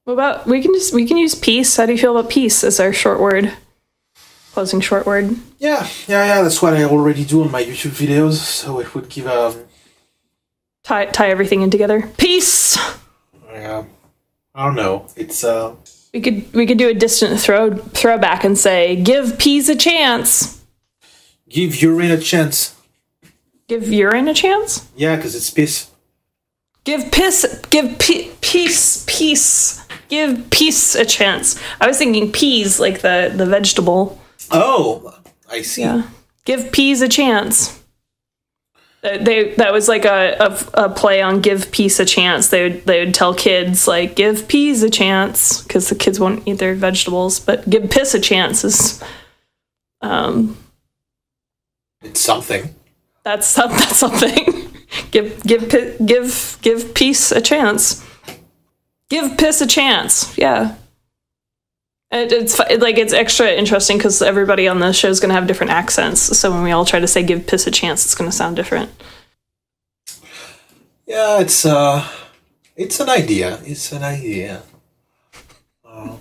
What about we can just we can use peace. How do you feel about peace as our short word? Closing short word. Yeah, yeah, yeah. That's what I already do on my YouTube videos. So it would give um, Tie tie everything in together. Peace. yeah, I don't know. It's uh, We could we could do a distant throw throwback and say, "Give peas a chance." Give urine a chance. Give urine a chance. Yeah, because it's piss. Give piss. Give pe- peace. Peace. Give peace a chance. I was thinking peas, like the the vegetable. Oh, I see. Yeah. Give peas a chance. Uh, They that was like a, a, a play on give peace a chance. They would they would tell kids like give peas a chance because the kids won't eat their vegetables, but give piss a chance is um It's something. that's that's something. Give give give give peace a chance. Give piss a chance. Yeah. It, it's like it's extra interesting because everybody on the show is going to have different accents. So when we all try to say "give piss a chance," it's going to sound different. Yeah, it's uh, it's an idea. It's an idea. Uh,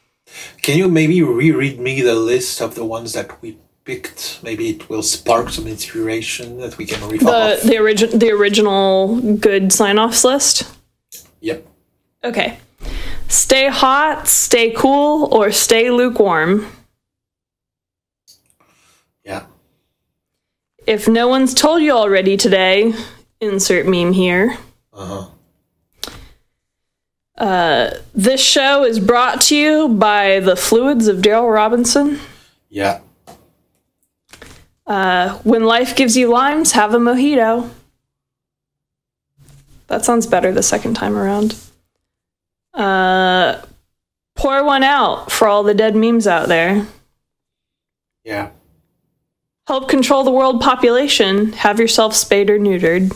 can you maybe reread me the list of the ones that we picked? Maybe it will spark some inspiration that we can read The off. the origin the original good sign offs list. Yep. Okay. Stay hot, stay cool, or stay lukewarm. Yeah. If no one's told you already today, insert meme here. Uh huh. This show is brought to you by the fluids of Daryl Robinson. Yeah. When life gives you limes, have a mojito. That sounds better the second time around. Uh, pour one out for all the dead memes out there. Yeah. Help control the world population. Have yourself spayed or neutered.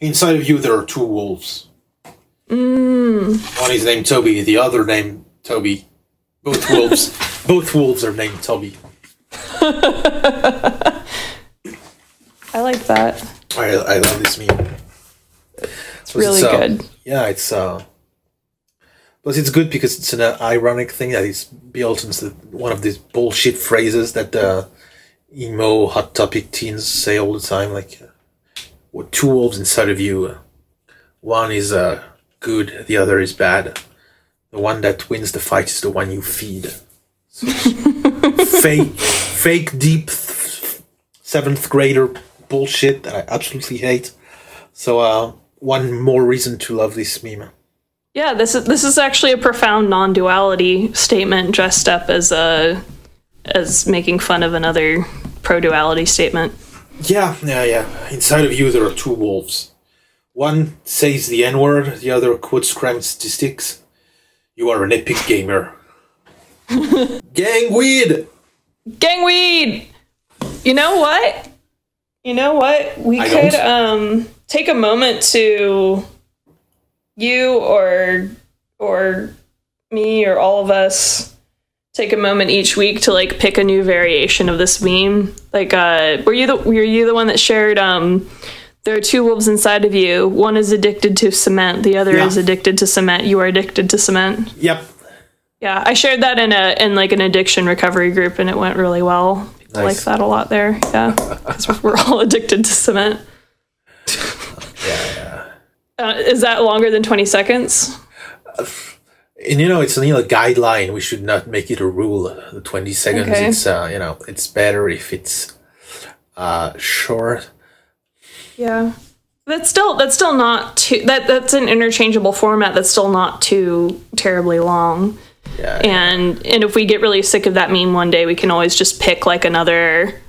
Inside of you, there are two wolves. One is named Toby, the other named Toby. Both wolves. both wolves are named Toby. I like that. I, I love this meme. It's really uh, good. Yeah, it's uh. Plus, it's good because it's an uh, ironic thing that is built into one of these bullshit phrases that uh, emo hot topic teens say all the time. Like, uh, two wolves inside of you. One is uh, good, the other is bad. The one that wins the fight is the one you feed. So it's fake, fake, deep th- seventh grader bullshit that I absolutely hate. So, uh, one more reason to love this meme. Yeah, this is this is actually a profound non-duality statement dressed up as a as making fun of another pro-duality statement. Yeah, yeah, yeah. Inside of you, there are two wolves. One says the N word, the other quotes crime statistics. You are an epic gamer. Gang weed! Gangweed. You know what? You know what? We I could um take a moment to you or or me or all of us take a moment each week to like pick a new variation of this meme. Like uh were you the were you the one that shared um there are two wolves inside of you. One is addicted to cement, the other Yeah. is addicted to cement. You are addicted to cement. Yep. Yeah, I shared that in a in like an addiction recovery group, and it went really well. People Nice. like that a lot there. Yeah, because we're all addicted to cement. Yeah, Uh, is that longer than twenty seconds? And you know, it's know, a guideline. We should not make it a rule. The 20 seconds, Okay. it's, uh, you know, it's better if it's uh, short. Yeah, that's still that's still not too that that's an interchangeable format. That's still not too terribly long. Yeah. And and if we get really sick of that meme one day, we can always just pick like another,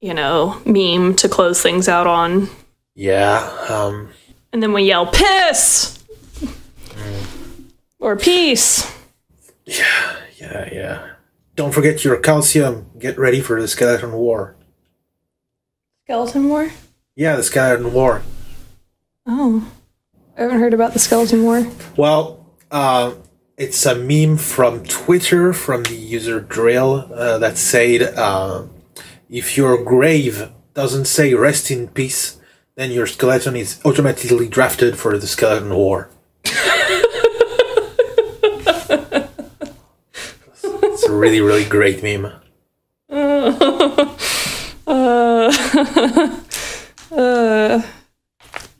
you know, meme to close things out on. Yeah. Um, and then we yell piss or peace Yeah, yeah, yeah. Don't forget your calcium. Get ready for the skeleton war. skeleton war Yeah, the skeleton war. oh i haven't heard about the skeleton war Well, uh, it's a meme from Twitter from the user dril uh, that said, uh, "If your grave doesn't say rest in peace, then your skeleton is automatically drafted for the skeleton war." it's a really, really great meme.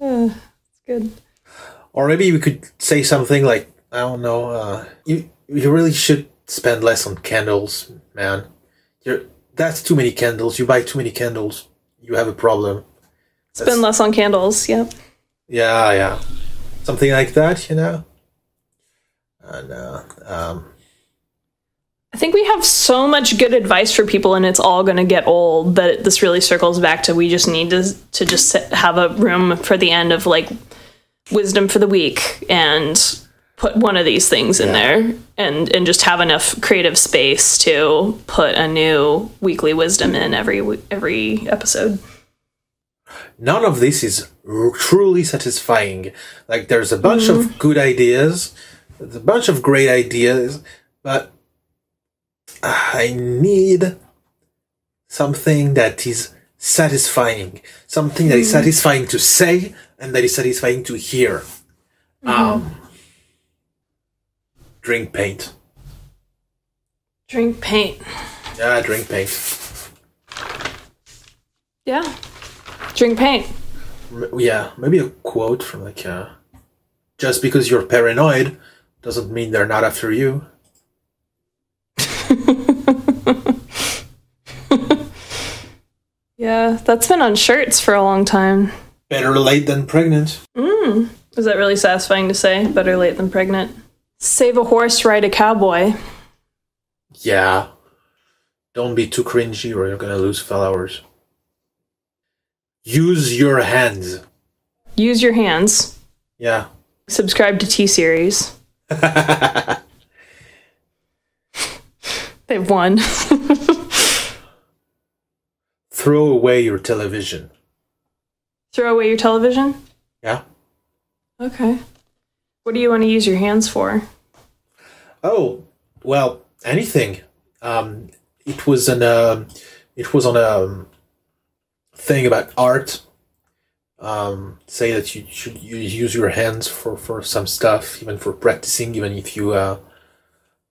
it's good Or maybe we could say something like, I don't know. Uh, you you really should spend less on candles, man. You're that's too many candles. You buy too many candles, you have a problem. Spend less on candles. Yep. Yeah, yeah, something like that, you know. And uh, um, I think we have so much good advice for people, and it's all going to get old. That this really circles back to we just need to to just sit, have a room for the end of like wisdom for the week and put one of these things in Yeah. there and and just have enough creative space to put a new weekly wisdom in every every episode. none of this is r- truly satisfying. Like, there's a bunch of mm-hmm. good ideas, there's a bunch of great ideas, but uh, I need something that is satisfying, something that is mm-hmm. satisfying to say and that is satisfying to hear. Mm-hmm. Um, drink paint. Drink paint. Yeah, drink paint. Yeah. Drink paint. Yeah, maybe a quote from like, uh, just because you're paranoid doesn't mean they're not after you. Yeah, that's been on shirts for a long time. Better late than pregnant. Is that really satisfying to say? Better late than pregnant. Save a horse, ride a cowboy. Yeah. Don't be too cringy or you're gonna lose followers. Use your hands. Use your hands. Yeah. Subscribe to T Series. They've won. Throw away your television. Throw away your television. Yeah. Okay. What do you want to use your hands for? Oh, well, anything. Um, it was an um it was on a um, thing about art. Um, say that you should use your hands for for some stuff, even for practicing, even if you uh,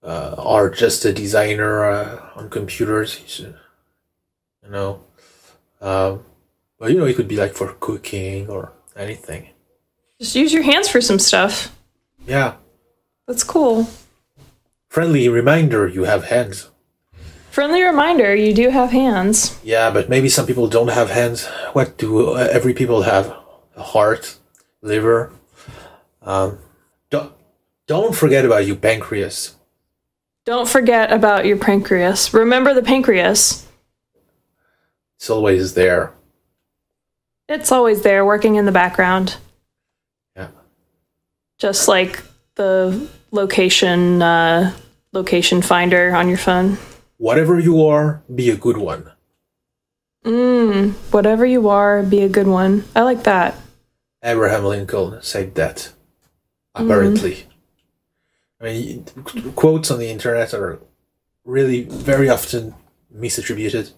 uh, are just a designer uh, on computers. You, should, you know, um, but you know, it could be like for cooking or anything. Just use your hands for some stuff. Yeah. That's cool. Friendly reminder: you have hands. Friendly reminder, you do have hands. Yeah, but maybe some people don't have hands. What do uh, every people have? A heart, liver. Um, don't don't forget about your pancreas. Don't forget about your pancreas. Remember the pancreas. It's always there. It's always there working in the background. Just like the location uh, location finder on your phone. Whatever you are, be a good one. Mm, whatever you are, be a good one. I like that. Abraham Lincoln said that. Apparently. I mean, quotes on the internet are really very often misattributed.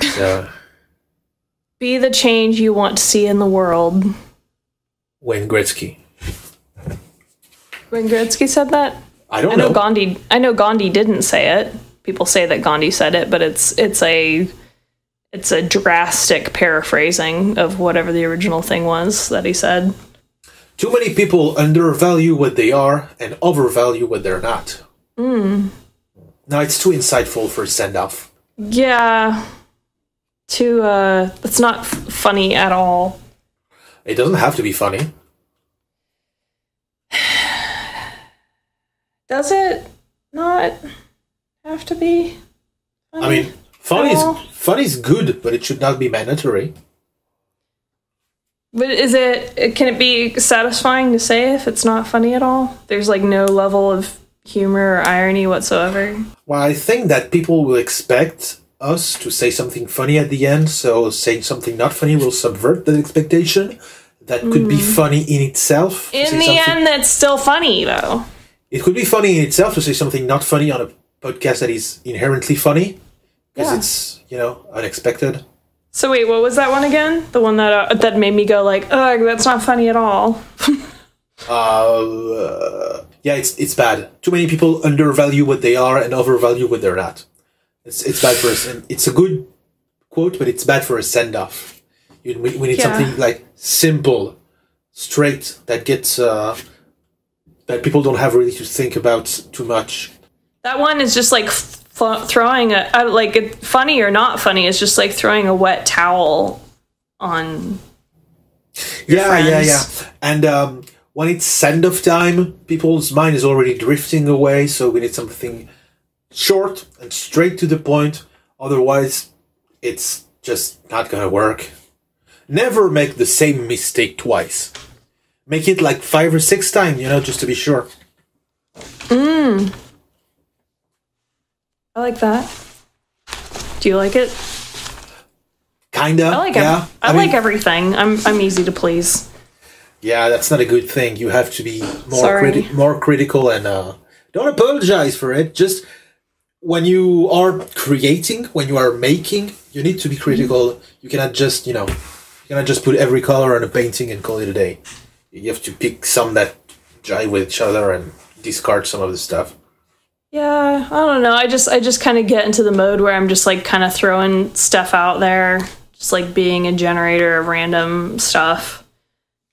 So, Be the change you want to see in the world. Wayne Gretzky. Wayne Gretzky said that, I don't I know know. Gandhi. I know Gandhi didn't say it. People say that Gandhi said it, but it's it's a it's a drastic paraphrasing of whatever the original thing was that he said. Too many people undervalue what they are and overvalue what they're not. Mm. No, it's too insightful for send off. Yeah, too. Uh, it's not f- funny at all. It doesn't have to be funny. Does it not have to be? Funny? I mean, fun is Oh. fun is good, but it should not be mandatory. But is it? Can it be satisfying to say if it's not funny at all? There's like no level of humor or irony whatsoever. Well, I think that people will expect us to say something funny at the end, so saying something not funny will subvert that expectation. That could be funny in itself. Mm. In the something- end, that's still funny though. It could be funny in itself to say something not funny on a podcast that is inherently funny because Yeah. it's you know unexpected. So wait, what was that one again? The one that uh, that made me go like, "Ugh, that's not funny at all." Uh, yeah, it's it's bad. Too many people undervalue what they are and overvalue what they're not. It's it's bad for us. And it's a good quote, but it's bad for a send off. We, we need Yeah. something like simple, straight that gets uh, that people don't have really to think about too much. That one is just like f- throwing a uh, like it, funny or not funny. It's just like throwing a wet towel on. Yeah, yeah, yeah. And um, when it's send off time, people's mind is already drifting away. So we need something short and straight to the point. Otherwise, it's just not gonna work. Never make the same mistake twice. Make it like five or six times, you know, just to be sure. Mmm. I like that. Do you like it? Kinda. I like yeah. ev- I, mean, like everything. I'm I'm easy to please. Yeah, that's not a good thing. You have to be more criti- more critical and uh, don't apologize for it. Just when you are creating, when you are making, you need to be critical. You cannot just you know, you cannot just put every color on a painting and call it a day. You have to pick some that jive with each other and discard some of the stuff. Yeah, I don't know. I just I just kind of get into the mode where I'm just like kind of throwing stuff out there, just like being a generator of random stuff.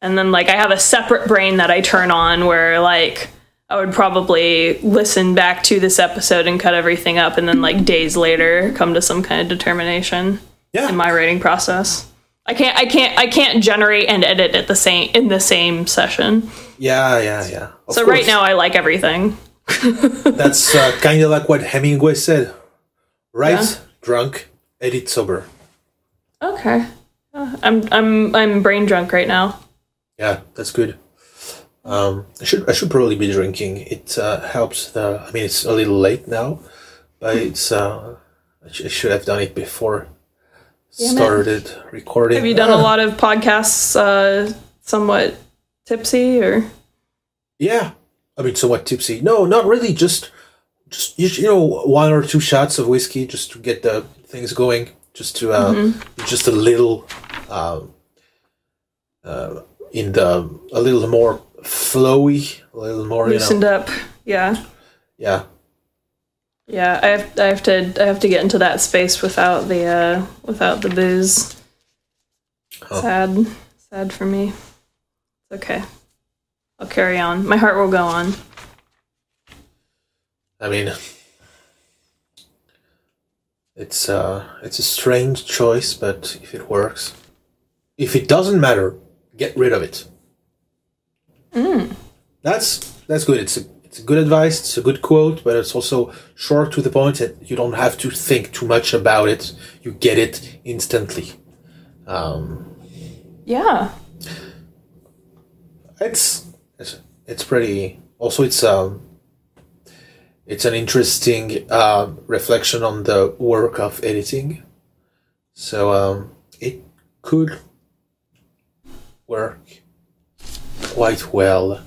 And then like I have a separate brain that I turn on where like I would probably listen back to this episode and cut everything up and then like days later come to some kind of determination Yeah, in my writing process. I can't I can't I can't generate and edit at the same in the same session. yeah, yeah, yeah. Of So right now I like everything. that's uh, kind of like what Hemingway said: write Yeah. drunk, edit sober. Okay. Uh, I'm I'm I'm brain drunk right now. Yeah, that's good. Um, I should I should probably be drinking. It uh, helps. The I mean, it's a little late now, but it's uh, I, sh- I should have done it before Damn it. started recording. Have you done a Ah, lot of podcasts uh somewhat tipsy or Yeah, I mean, somewhat tipsy. No, not really. Just just you, you know, one or two shots of whiskey just to get the things going. Just to uh, Mm-hmm. just a little um, uh, in the a little more flowy, a little more you know. loosened up? Yeah. Yeah, Yeah, I have I have to I have to get into that space without the uh without the booze. Oh. Sad. Sad for me. It's okay. I'll carry on. My heart will go on. I mean, it's uh, it's a strange choice, but if it works, if it doesn't matter, get rid of it. That's that's good. It's a it's good advice. It's a good quote, but it's also short to the point. That you don't have to think too much about it. You get it instantly. Um, Yeah. it's it's it's pretty. Also, it's um, it's an interesting uh, reflection on the work of editing. So um, it could work quite well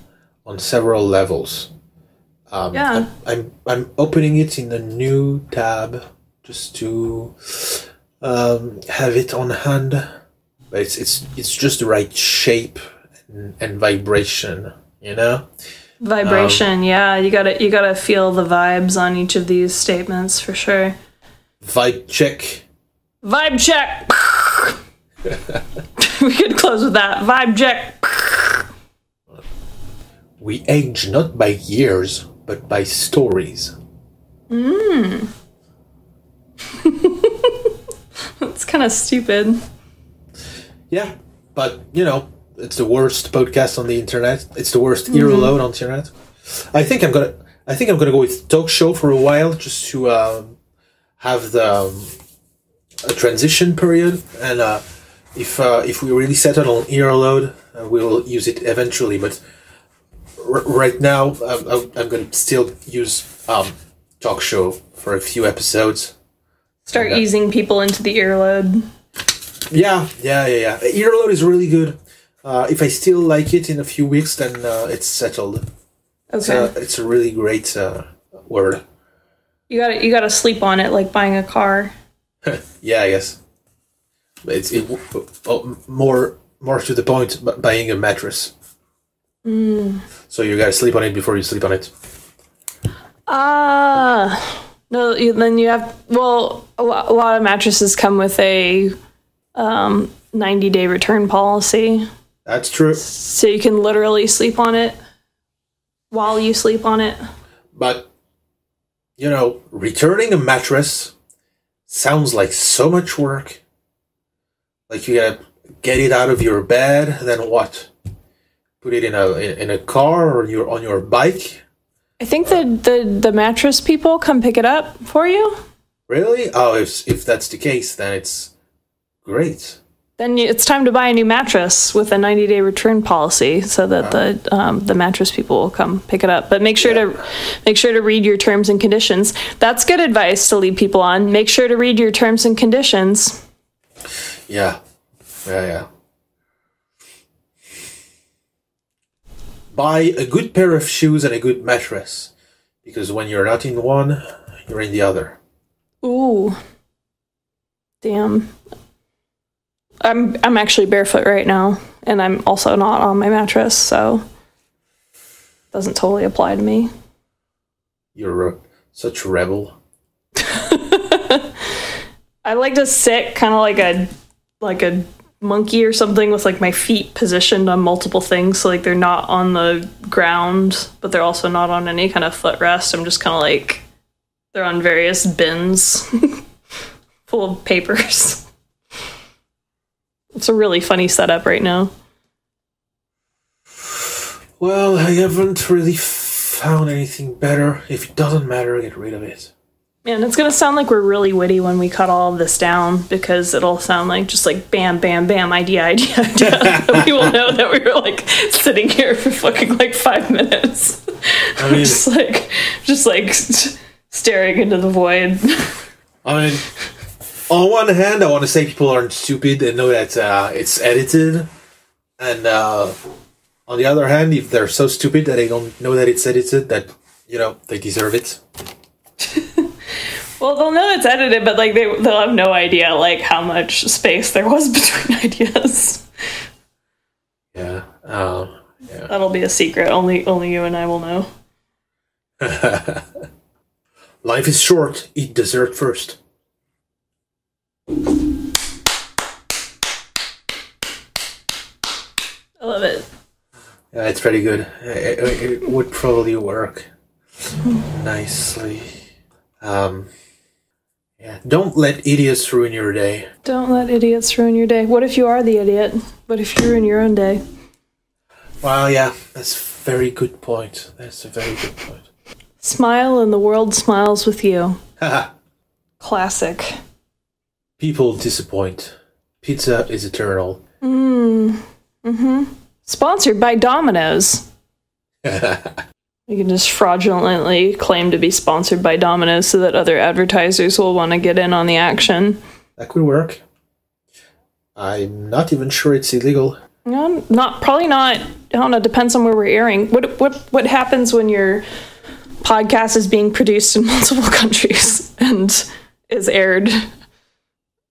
on several levels. Um, Yeah. I- I'm I'm opening it in a new tab just to um, have it on hand. But it's it's it's just the right shape and, and vibration, you know. Vibration, yeah. You gotta you gotta feel the vibes on each of these statements for sure. Vibe check. Vibe check. we could close with that. Vibe check. We age not by years, but by stories. Mmm. It's kind of stupid. Yeah, but you know, it's the worst podcast on the internet. It's the worst ear load on the internet. I think I'm gonna. I think I'm gonna go with talk show for a while, just to um, have the um, a transition period, and uh, if uh, if we really settle on ear load, uh, we will use it eventually. But right now, I'm, I'm, I'm gonna still use um, talk show for a few episodes. Start Yeah. easing people into the earlobe. Yeah, yeah, yeah, yeah. Earload is really good. Uh, if I still like it in a few weeks, then uh, it's settled. Okay. a, it's a really great uh, word. You gotta you gotta sleep on it like buying a car. Yeah, I guess. It's it, oh, more more to the point. Buying a mattress. So you gotta sleep on it before you sleep on it. Ah, no. You, then you have well, a lot, a lot of mattresses come with a um, ninety day return policy, That's true. so you can literally sleep on it. while you sleep on it. But you know, returning a mattress sounds like so much work. Like you gotta get it out of your bed, then what? Put it in a in a car or you're on your bike. I think the, the the mattress people come pick it up for you. Really? Oh, if if that's the case, then it's great. Then it's time to buy a new mattress with a 90 day return policy, so that the um, the mattress people will come pick it up. But make sure to make sure to read your terms and conditions. That's good advice to lead people on. Make sure to read your terms and conditions. Yeah, yeah, yeah. Buy a good pair of shoes and a good mattress, because when you're not in one, you're in the other. Ooh, damn. I'm I'm actually barefoot right now, and I'm also not on my mattress, so doesn't totally apply to me. You're a, such a rebel. I like to sit kind of like a like a monkey or something with like my feet positioned on multiple things so like they're not on the ground but they're also not on any kind of footrest i'm just kind of like they're on various bins full of papers it's a really funny setup right now Well, I haven't really found anything better. If it doesn't matter, get rid of it. And it's gonna sound like we're really witty when we cut all of this down because it'll sound like just like bam bam bam idea idea idea. We will know that we were like sitting here for fucking like five minutes. I mean, just like just like s- staring into the void. I mean, on one hand, I want to say people aren't stupid and know that uh, it's edited, and uh, on the other hand, if they're so stupid that they don't know that it's edited, that you know they deserve it. well they'll know it's edited but like they, they'll have no idea like how much space there was between ideas Yeah. Um, yeah. that'll be a secret only only you and i will know Life is short. Eat dessert first. i love it Yeah, it's pretty good. It, it- it would probably work nicely. Um, yeah. Don't let idiots ruin your day. don't let idiots ruin your day what if you are the idiot what if you ruin your own day Well, yeah, that's a very good point. That's a very good point. smile and the world smiles with you Haha. classic People disappoint. Pizza is eternal. Hmm, mm-hmm. sponsored by domino's You can just fraudulently claim to be sponsored by Domino's so that other advertisers will want to get in on the action. That could work. I'm not even sure it's illegal. No, not probably not. I don't know. Depends on where we're airing. What what what happens when your podcast is being produced in multiple countries and is aired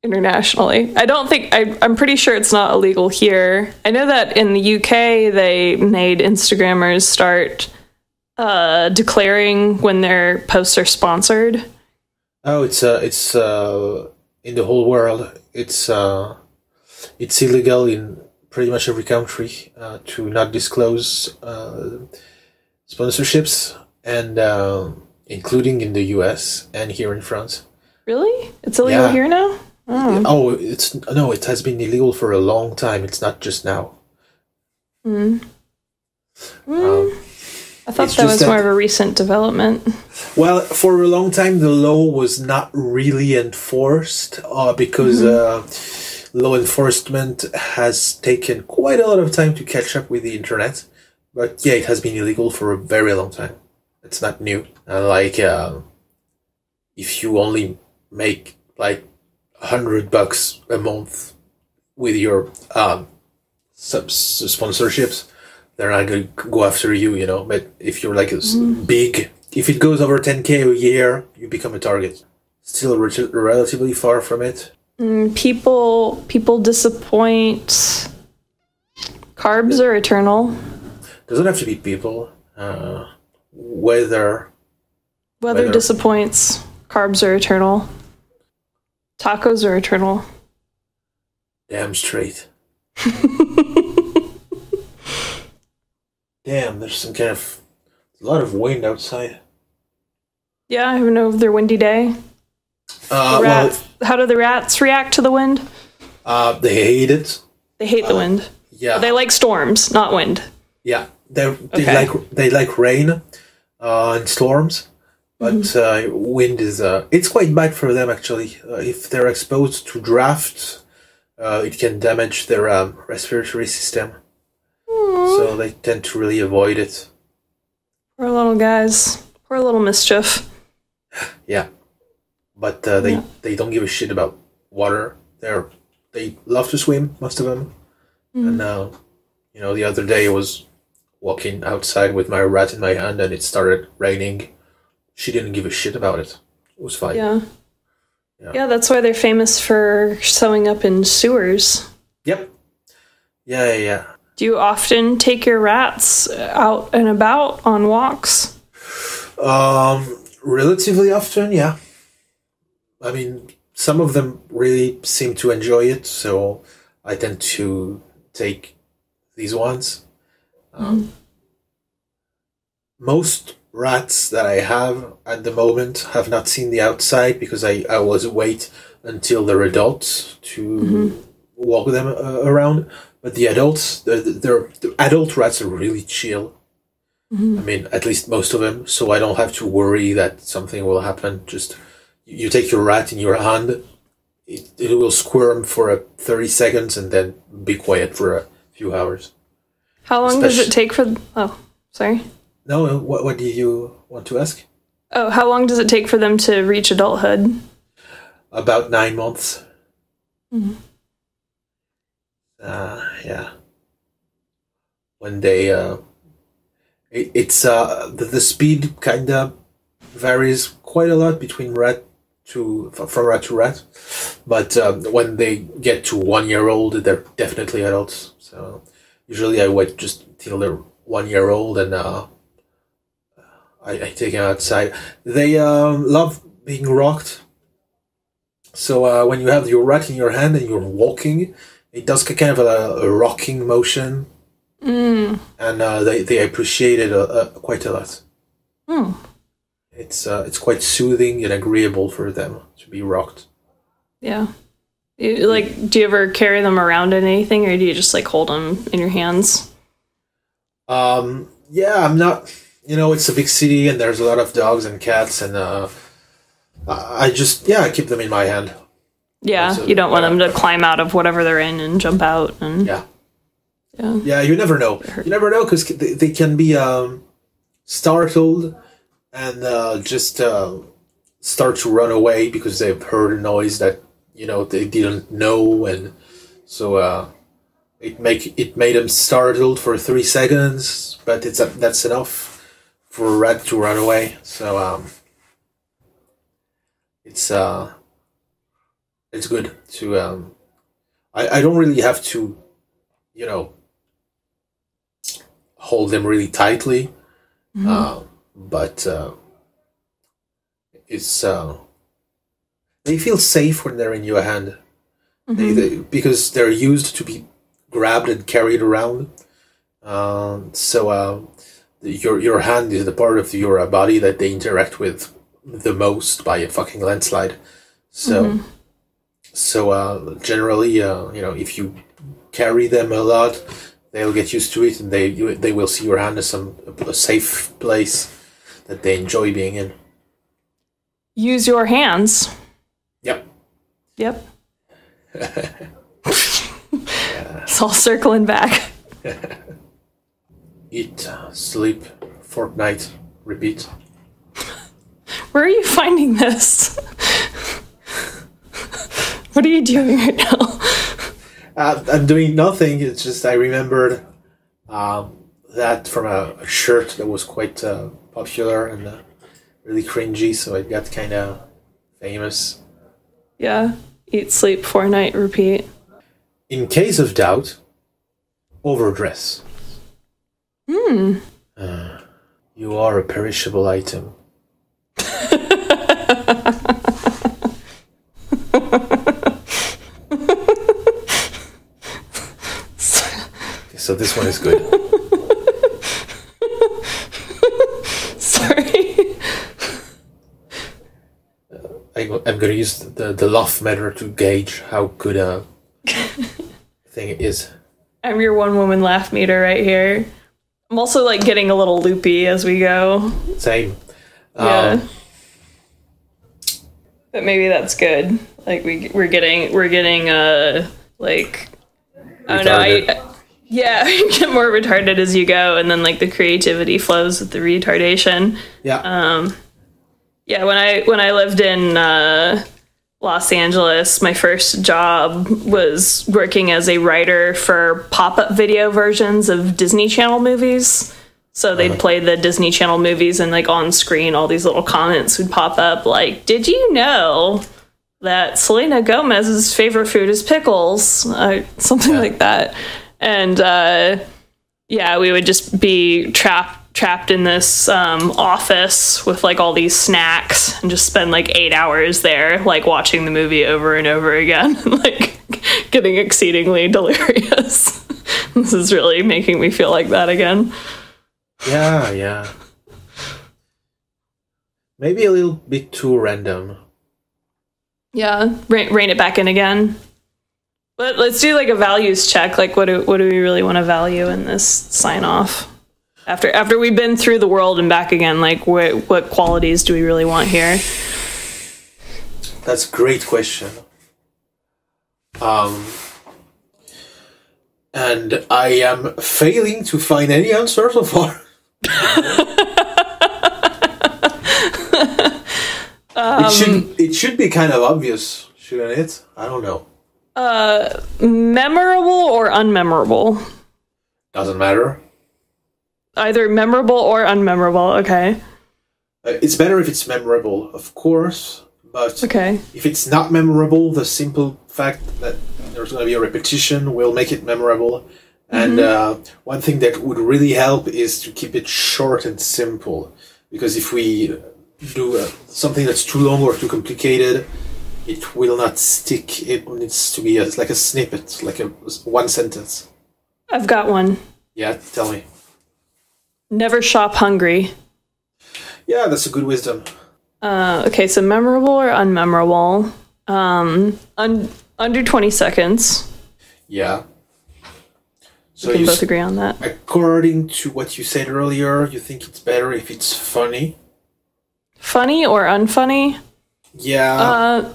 internationally? I don't think I, I'm pretty sure it's not illegal here. I know that in the UK they made Instagrammers start uh, declaring when their posts are sponsored. Oh, it's uh, it's uh, in the whole world. It's uh, it's illegal in pretty much every country uh, to not disclose uh, sponsorships, and uh, including in the U.S. and here in France. Really? It's illegal Yeah. here now? Oh. Oh, it's no, it has been illegal for a long time. It's not just now. Um, I thought It's that was that- more of a recent development. Well, for a long time, the law was not really enforced uh, because uh, law enforcement has taken quite a lot of time to catch up with the internet. But yeah, it has been illegal for a very long time. It's not new. Uh, like, uh, if you only make like a hundred bucks a month with your um, sponsorships, they're not going to go after you, you know. But if you're like a s- big, if it goes over 10k a year, you become a target. Still re- relatively far from it. People people disappoint. Carbs are eternal. Doesn't have to be people. Uh, weather. Weather Weather. disappoints. Carbs are eternal. Tacos are eternal. Damn straight. Damn, there's some kind of a lot of wind outside. Yeah, having another windy day. Uh, The well, rats, how do the rats react to the wind? uh, they hate it. They hate the wind. Yeah, They like storms, not wind. yeah. They they Okay. like they like rain uh, and storms, but Mm-hmm. uh, wind is uh, it's quite bad for them actually. Uh, if they're exposed to drafts, uh, it can damage their um, respiratory system. So they tend to really avoid it. Poor little guys. Poor little mischief. Yeah, but uh, they Yeah. they don't give a shit about water. They're they love to swim, most of them. And uh, you know, the other day I was walking outside with my rat in my hand, and it started raining. She didn't give a shit about it. It was fine. Yeah. Yeah. Yeah, that's why they're famous for sewing up in sewers. Yep. Yeah, yeah, yeah. Do you often take your rats out and about on walks? Um, relatively often, yeah. I mean, some of them really seem to enjoy it, so I tend to take these ones. Um, Most rats that I have at the moment have not seen the outside because I, I always wait until they're adults to walk them uh, around. But the adults, the, the, the adult rats are really chill. Mm-hmm. I mean, at least most of them, so I don't have to worry that something will happen. Just you take your rat in your hand, it, it will squirm for a 30 seconds and then be quiet for a few hours. How long does it take for Oh, sorry. No, what, what do you want to ask? Oh, how long does it take for them to reach adulthood? About nine months. Mm-hmm. Uh, yeah. When they, uh, it, it's, uh, the, the speed kind of varies quite a lot between rat to, from rat to rat. But, um, when they get to one year old, they're definitely adults. So usually I wait just till they're one year old and, uh, I, I take them outside. They, um, love being rocked. So uh, when you have your rat in your hand and you're walking, it does kind of a, a rocking motion, Mm. and uh, they they appreciate it uh, uh, quite a lot. Hmm. It's uh, it's quite soothing and agreeable for them to be rocked. Yeah. You, like, do you ever carry them around in anything, or do you just like hold them in your hands? Um, yeah, I'm not. You know, it's a big city, and there's a lot of dogs and cats, and uh, I I just yeah, I keep them in my hand. Yeah, So- you don't want them to climb out of whatever they're in and jump out. And Yeah. yeah, Yeah, you never know. You never know because they, they can be um, startled and uh, just uh, start to run away because they've heard a noise that you know they didn't know, and so uh, it make it made them startled for three seconds, but it's that's enough for a rat to run away. So um, it's uh, it's good to um, I I don't really have to, you know hold them really tightly. Uh, but uh, it's uh, they feel safe when they're in your hand they, they, because they're used to be grabbed and carried around. Um, so uh, your your hand is the part of your body that they interact with the most by a fucking landslide. So so uh, generally, uh, you know, if you carry them a lot, they'll get used to it, and they they will see your hand as some a safe place that they enjoy being in. use your hands. Yep. Yep. It's all circling back. Eat, sleep, Fortnite, repeat. Where are you finding this? What are you doing right now? Uh, I'm doing nothing. It's just I remembered um, that from a, a shirt that was quite uh, popular and uh, really cringy, so it got kind of famous. Yeah. Eat, sleep, Fortnite, repeat. In case of doubt, overdress. Hmm. Uh, you are a perishable item. so this one is good. Sorry. I, am going to use the, the laugh meter to gauge how good a thing it is. I'm your one woman laugh meter right here. I'm also like getting a little loopy as we go. Same. Yeah. Um, but maybe that's good. Like we we're getting we're getting uh like Oh I don't know. I, yeah, you get more retarded as you go, and then like the creativity flows with the retardation. yeah. Um, Yeah, when I when I lived in uh, Los Angeles, my first job was working as a writer for pop up video versions of Disney Channel movies. So they'd play the Disney Channel movies, and like on screen, all these little comments would pop up, like, "Did you know that Selena Gomez's favorite food is pickles?" Uh, something Yeah. like that. And uh, yeah, we would just be trapped trapped in this um, office with like all these snacks and just spend like eight hours there, like watching the movie over and over again, like getting exceedingly delirious. this is really making me feel like that again. Yeah, yeah. Maybe a little bit too random. Yeah, rein, rein it back in again. But let's do like a values check. Like, what do what do we really want to value in this sign off? After after we've been through the world and back again, like what what qualities do we really want here? That's a great question. Um, and I am failing to find any answer so far. it should it should be kind of obvious, shouldn't it? I don't know. Memorable or unmemorable? Doesn't matter. Either memorable or unmemorable. Okay. Uh, it's better if it's memorable, of course, but Okay. if it's not memorable, the simple fact that there's going to be a repetition will make it memorable. And uh, one thing that would really help is to keep it short and simple. Because if we do uh, something that's too long or too complicated, it will not stick. It needs to be a, like a snippet, like a one sentence. I've got one. Yeah, tell me. Never shop hungry. Yeah, that's a good wisdom. Uh, okay, so memorable or unmemorable? Um, un- under 20 seconds. Yeah. So We can you, both agree on that. according to what you said earlier, you think it's better if it's funny. Funny or unfunny? Yeah. Uh,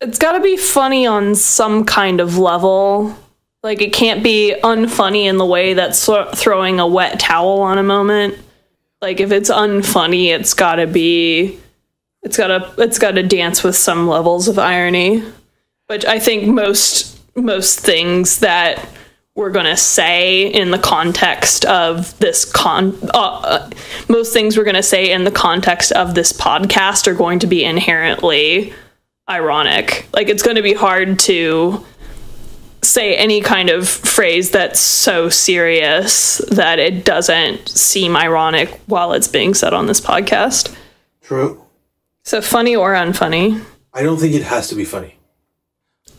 it's got to be funny on some kind of level. Like it can't be unfunny in the way that's thro- throwing a wet towel on a moment. Like if it's unfunny, it's got to be it's got to it's got to dance with some levels of irony. Which I think most most things that we're going to say in the context of this con uh, uh, most things we're going to say in the context of this podcast are going to be inherently ironic like it's going to be hard to say any kind of phrase that's so serious that it doesn't seem ironic while it's being said on this podcast True. so funny or unfunny I don't think it has to be funny.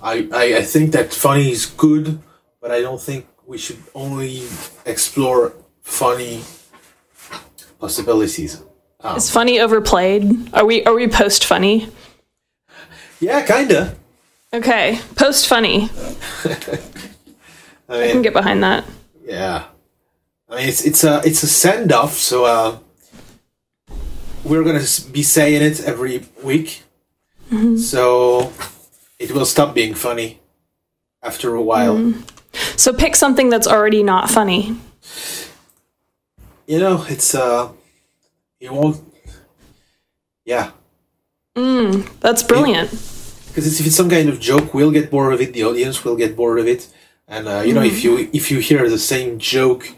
I, I, I think that funny is good, but I don't think we should only explore funny possibilities. Um, is funny overplayed are we are we post funny yeah, kinda. okay post funny I I can get behind that yeah. I mean, it's it's a it's a send off, so uh, we're gonna be saying it every week. So it will stop being funny after a while. so pick something that's already not funny You know, it's uh, it won't. Yeah, that's brilliant because if it's some kind of joke, we'll get bored of it. The audience will get bored of it, and uh, you know, if you if you hear the same joke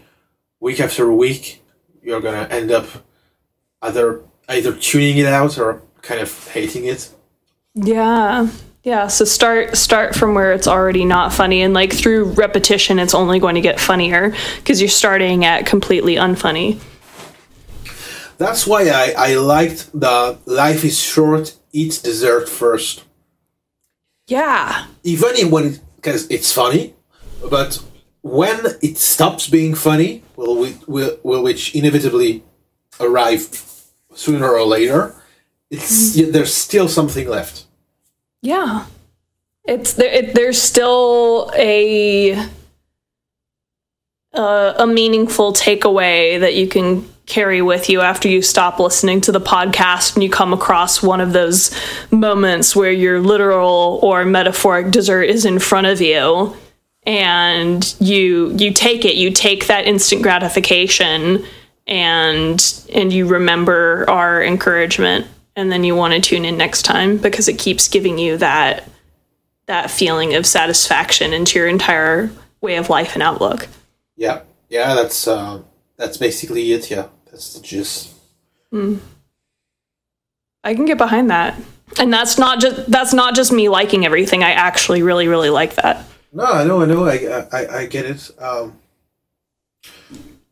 week after week, you're gonna end up either either tuning it out or kind of hating it. Yeah. Yeah, so start start from where it's already not funny and like through repetition it's only going to get funnier because you're starting at completely unfunny. That's why I I liked the life is short, eat dessert first. Yeah. even in when because it's funny, but when it stops being funny, will we will, will which inevitably arrive sooner or later, it's yeah, there's still something left. Yeah. It's there, it, there's still a uh, a meaningful takeaway that you can carry with you after you stop listening to the podcast and you come across one of those moments where your literal or metaphoric dessert is in front of you and you you take it you take that instant gratification and and you remember our encouragement and then you want to tune in next time because it keeps giving you that that feeling of satisfaction into your entire way of life and outlook. Yeah, yeah, that's uh, that's basically it. Yeah, that's the gist. I can get behind that. And that's not just that's not just me liking everything. I actually really really like that. No, I know, I know, I, I, I get it. Um,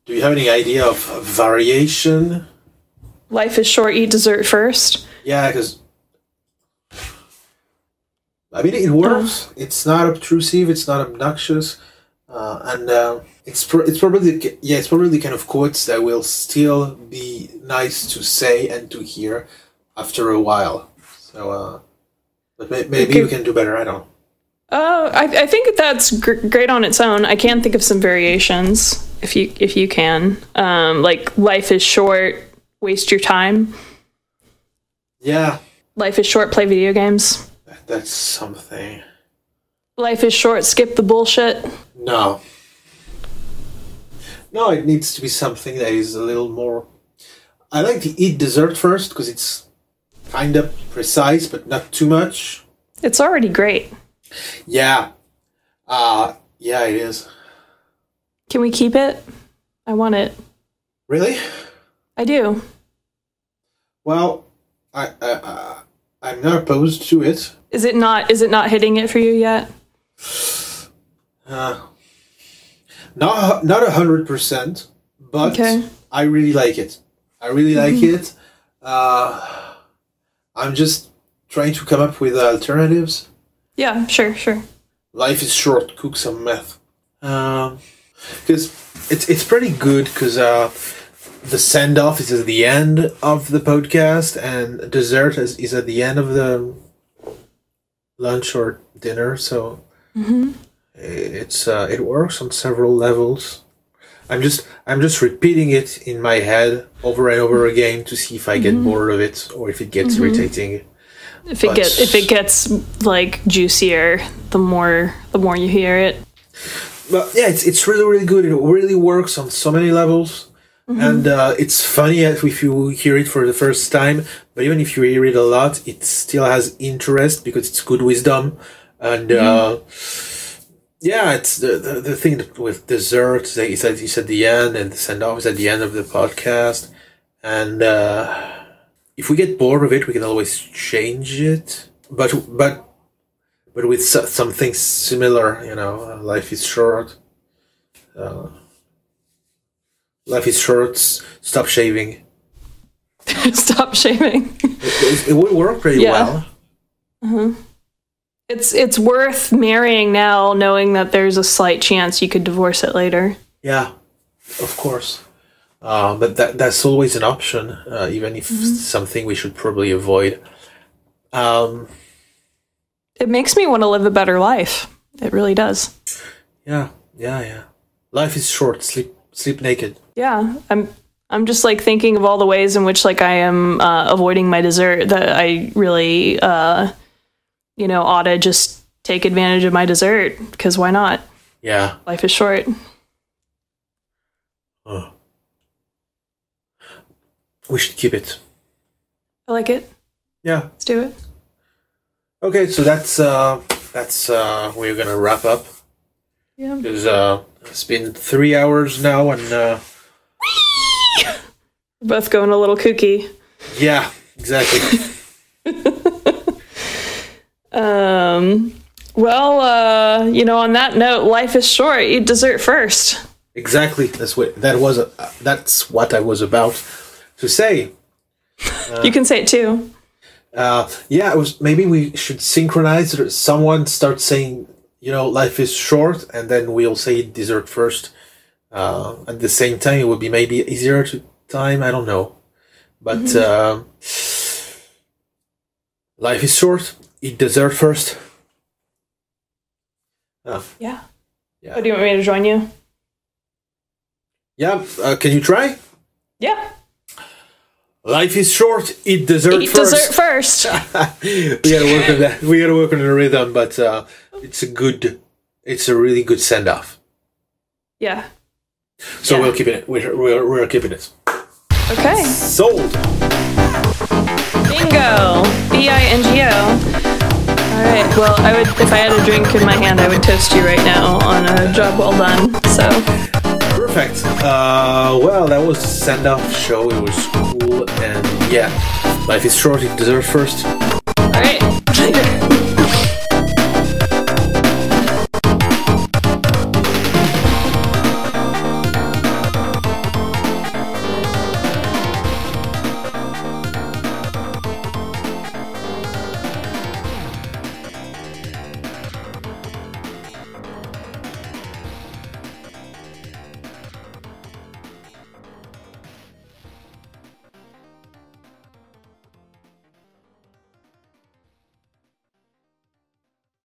do you have any idea of variation? Life is short, eat dessert first. Yeah, because I mean, it works. It's not obtrusive. It's not obnoxious, uh, and uh, it's pro- it's probably the- yeah, it's probably the kind of quotes that will still be nice to say and to hear after a while. So, uh, but may- maybe Okay. we can do better. I don't. know. Uh, I, I think that's gr- great on its own. I can think of some variations if you if you can. Um, like life is short, waste your time. Yeah, Life is short, play video games. that- that's something. Life is short, skip the bullshit. No. No, it needs to be something that is a little more. I like to eat dessert first because it's kind of precise, but not too much. It's already great. Yeah. Uh, yeah, it is. Can we keep it? I want it. Really? I do. Well, I, I, I I'm not opposed to it. Is it not? Is it not hitting it for you yet? Uh, not not a hundred percent, but Okay. I really like it. I really like it. Uh, I'm just trying to come up with alternatives. Yeah, sure, sure. Life is short. Cook some meth. Because it's it's pretty good. Because uh, the send off is at the end of the podcast, and dessert is, is at the end of the lunch or dinner. So it's uh, it works on several levels. I'm just I'm just repeating it in my head over and over again to see if I get bored of it or if it gets irritating. If it gets if it gets like juicier, the more the more you hear it. But yeah, it's it's really really good. It really works on so many levels, and uh, it's funny if you hear it for the first time. But even if you hear it a lot, it still has interest because it's good wisdom, and uh, yeah, it's the, the the thing that with dessert. They said it's at the end, and the send off is at the end of the podcast, and uh, if we get bored of it, we can always change it. But but but with so- something similar, you know, uh, life is short. Uh, life is short. Stop shaving. Stop shaving. It, it would work pretty Yeah. well. It's it's worth marrying now, knowing that there's a slight chance you could divorce it later. Yeah, of course. Uh, but that that's always an option, uh, even if something we should probably avoid. Um, It makes me want to live a better life. It really does. yeah, yeah, yeah. Life is short. Sleep, sleep naked. Yeah, I'm I'm just like thinking of all the ways in which like I am uh, avoiding my dessert that I really uh you know ought to just take advantage of my dessert because why not? Yeah. Life is short. We should keep it. I like it. Yeah. Let's do it. Okay, so that's uh that's uh we're gonna wrap up Yeah. because uh it's been three hours now and uh We're both going a little kooky. yeah exactly Um well, uh, you know, on that note, life is short. Eat dessert first. exactly that's what that was uh, that's what I was about to say. you can say it too. Uh yeah, it was maybe we should synchronize or someone starts saying you know life is short and then we'll say dessert first. Uh, at the same time, it would be maybe easier to time. I don't know, but. um Life is short. Eat dessert first. Oh, Yeah. Yeah. Oh, do you want me to join you? yeah. Uh, can you try? Yeah. Life is short. Eat dessert Eat first. dessert first. we gotta work on that. We gotta work on the rhythm, but uh, it's a good. It's a really good send off. yeah. So Yeah. we'll keep it. We're, we're, we're keeping it. Okay. Sold. Bingo. B I N G O. All right. Well, I would if I had a drink in my hand, I would toast you right now on a job well done. So Perfect. Uh, well, that was send off show. It was cool, and yeah, life is short. Eat dessert first.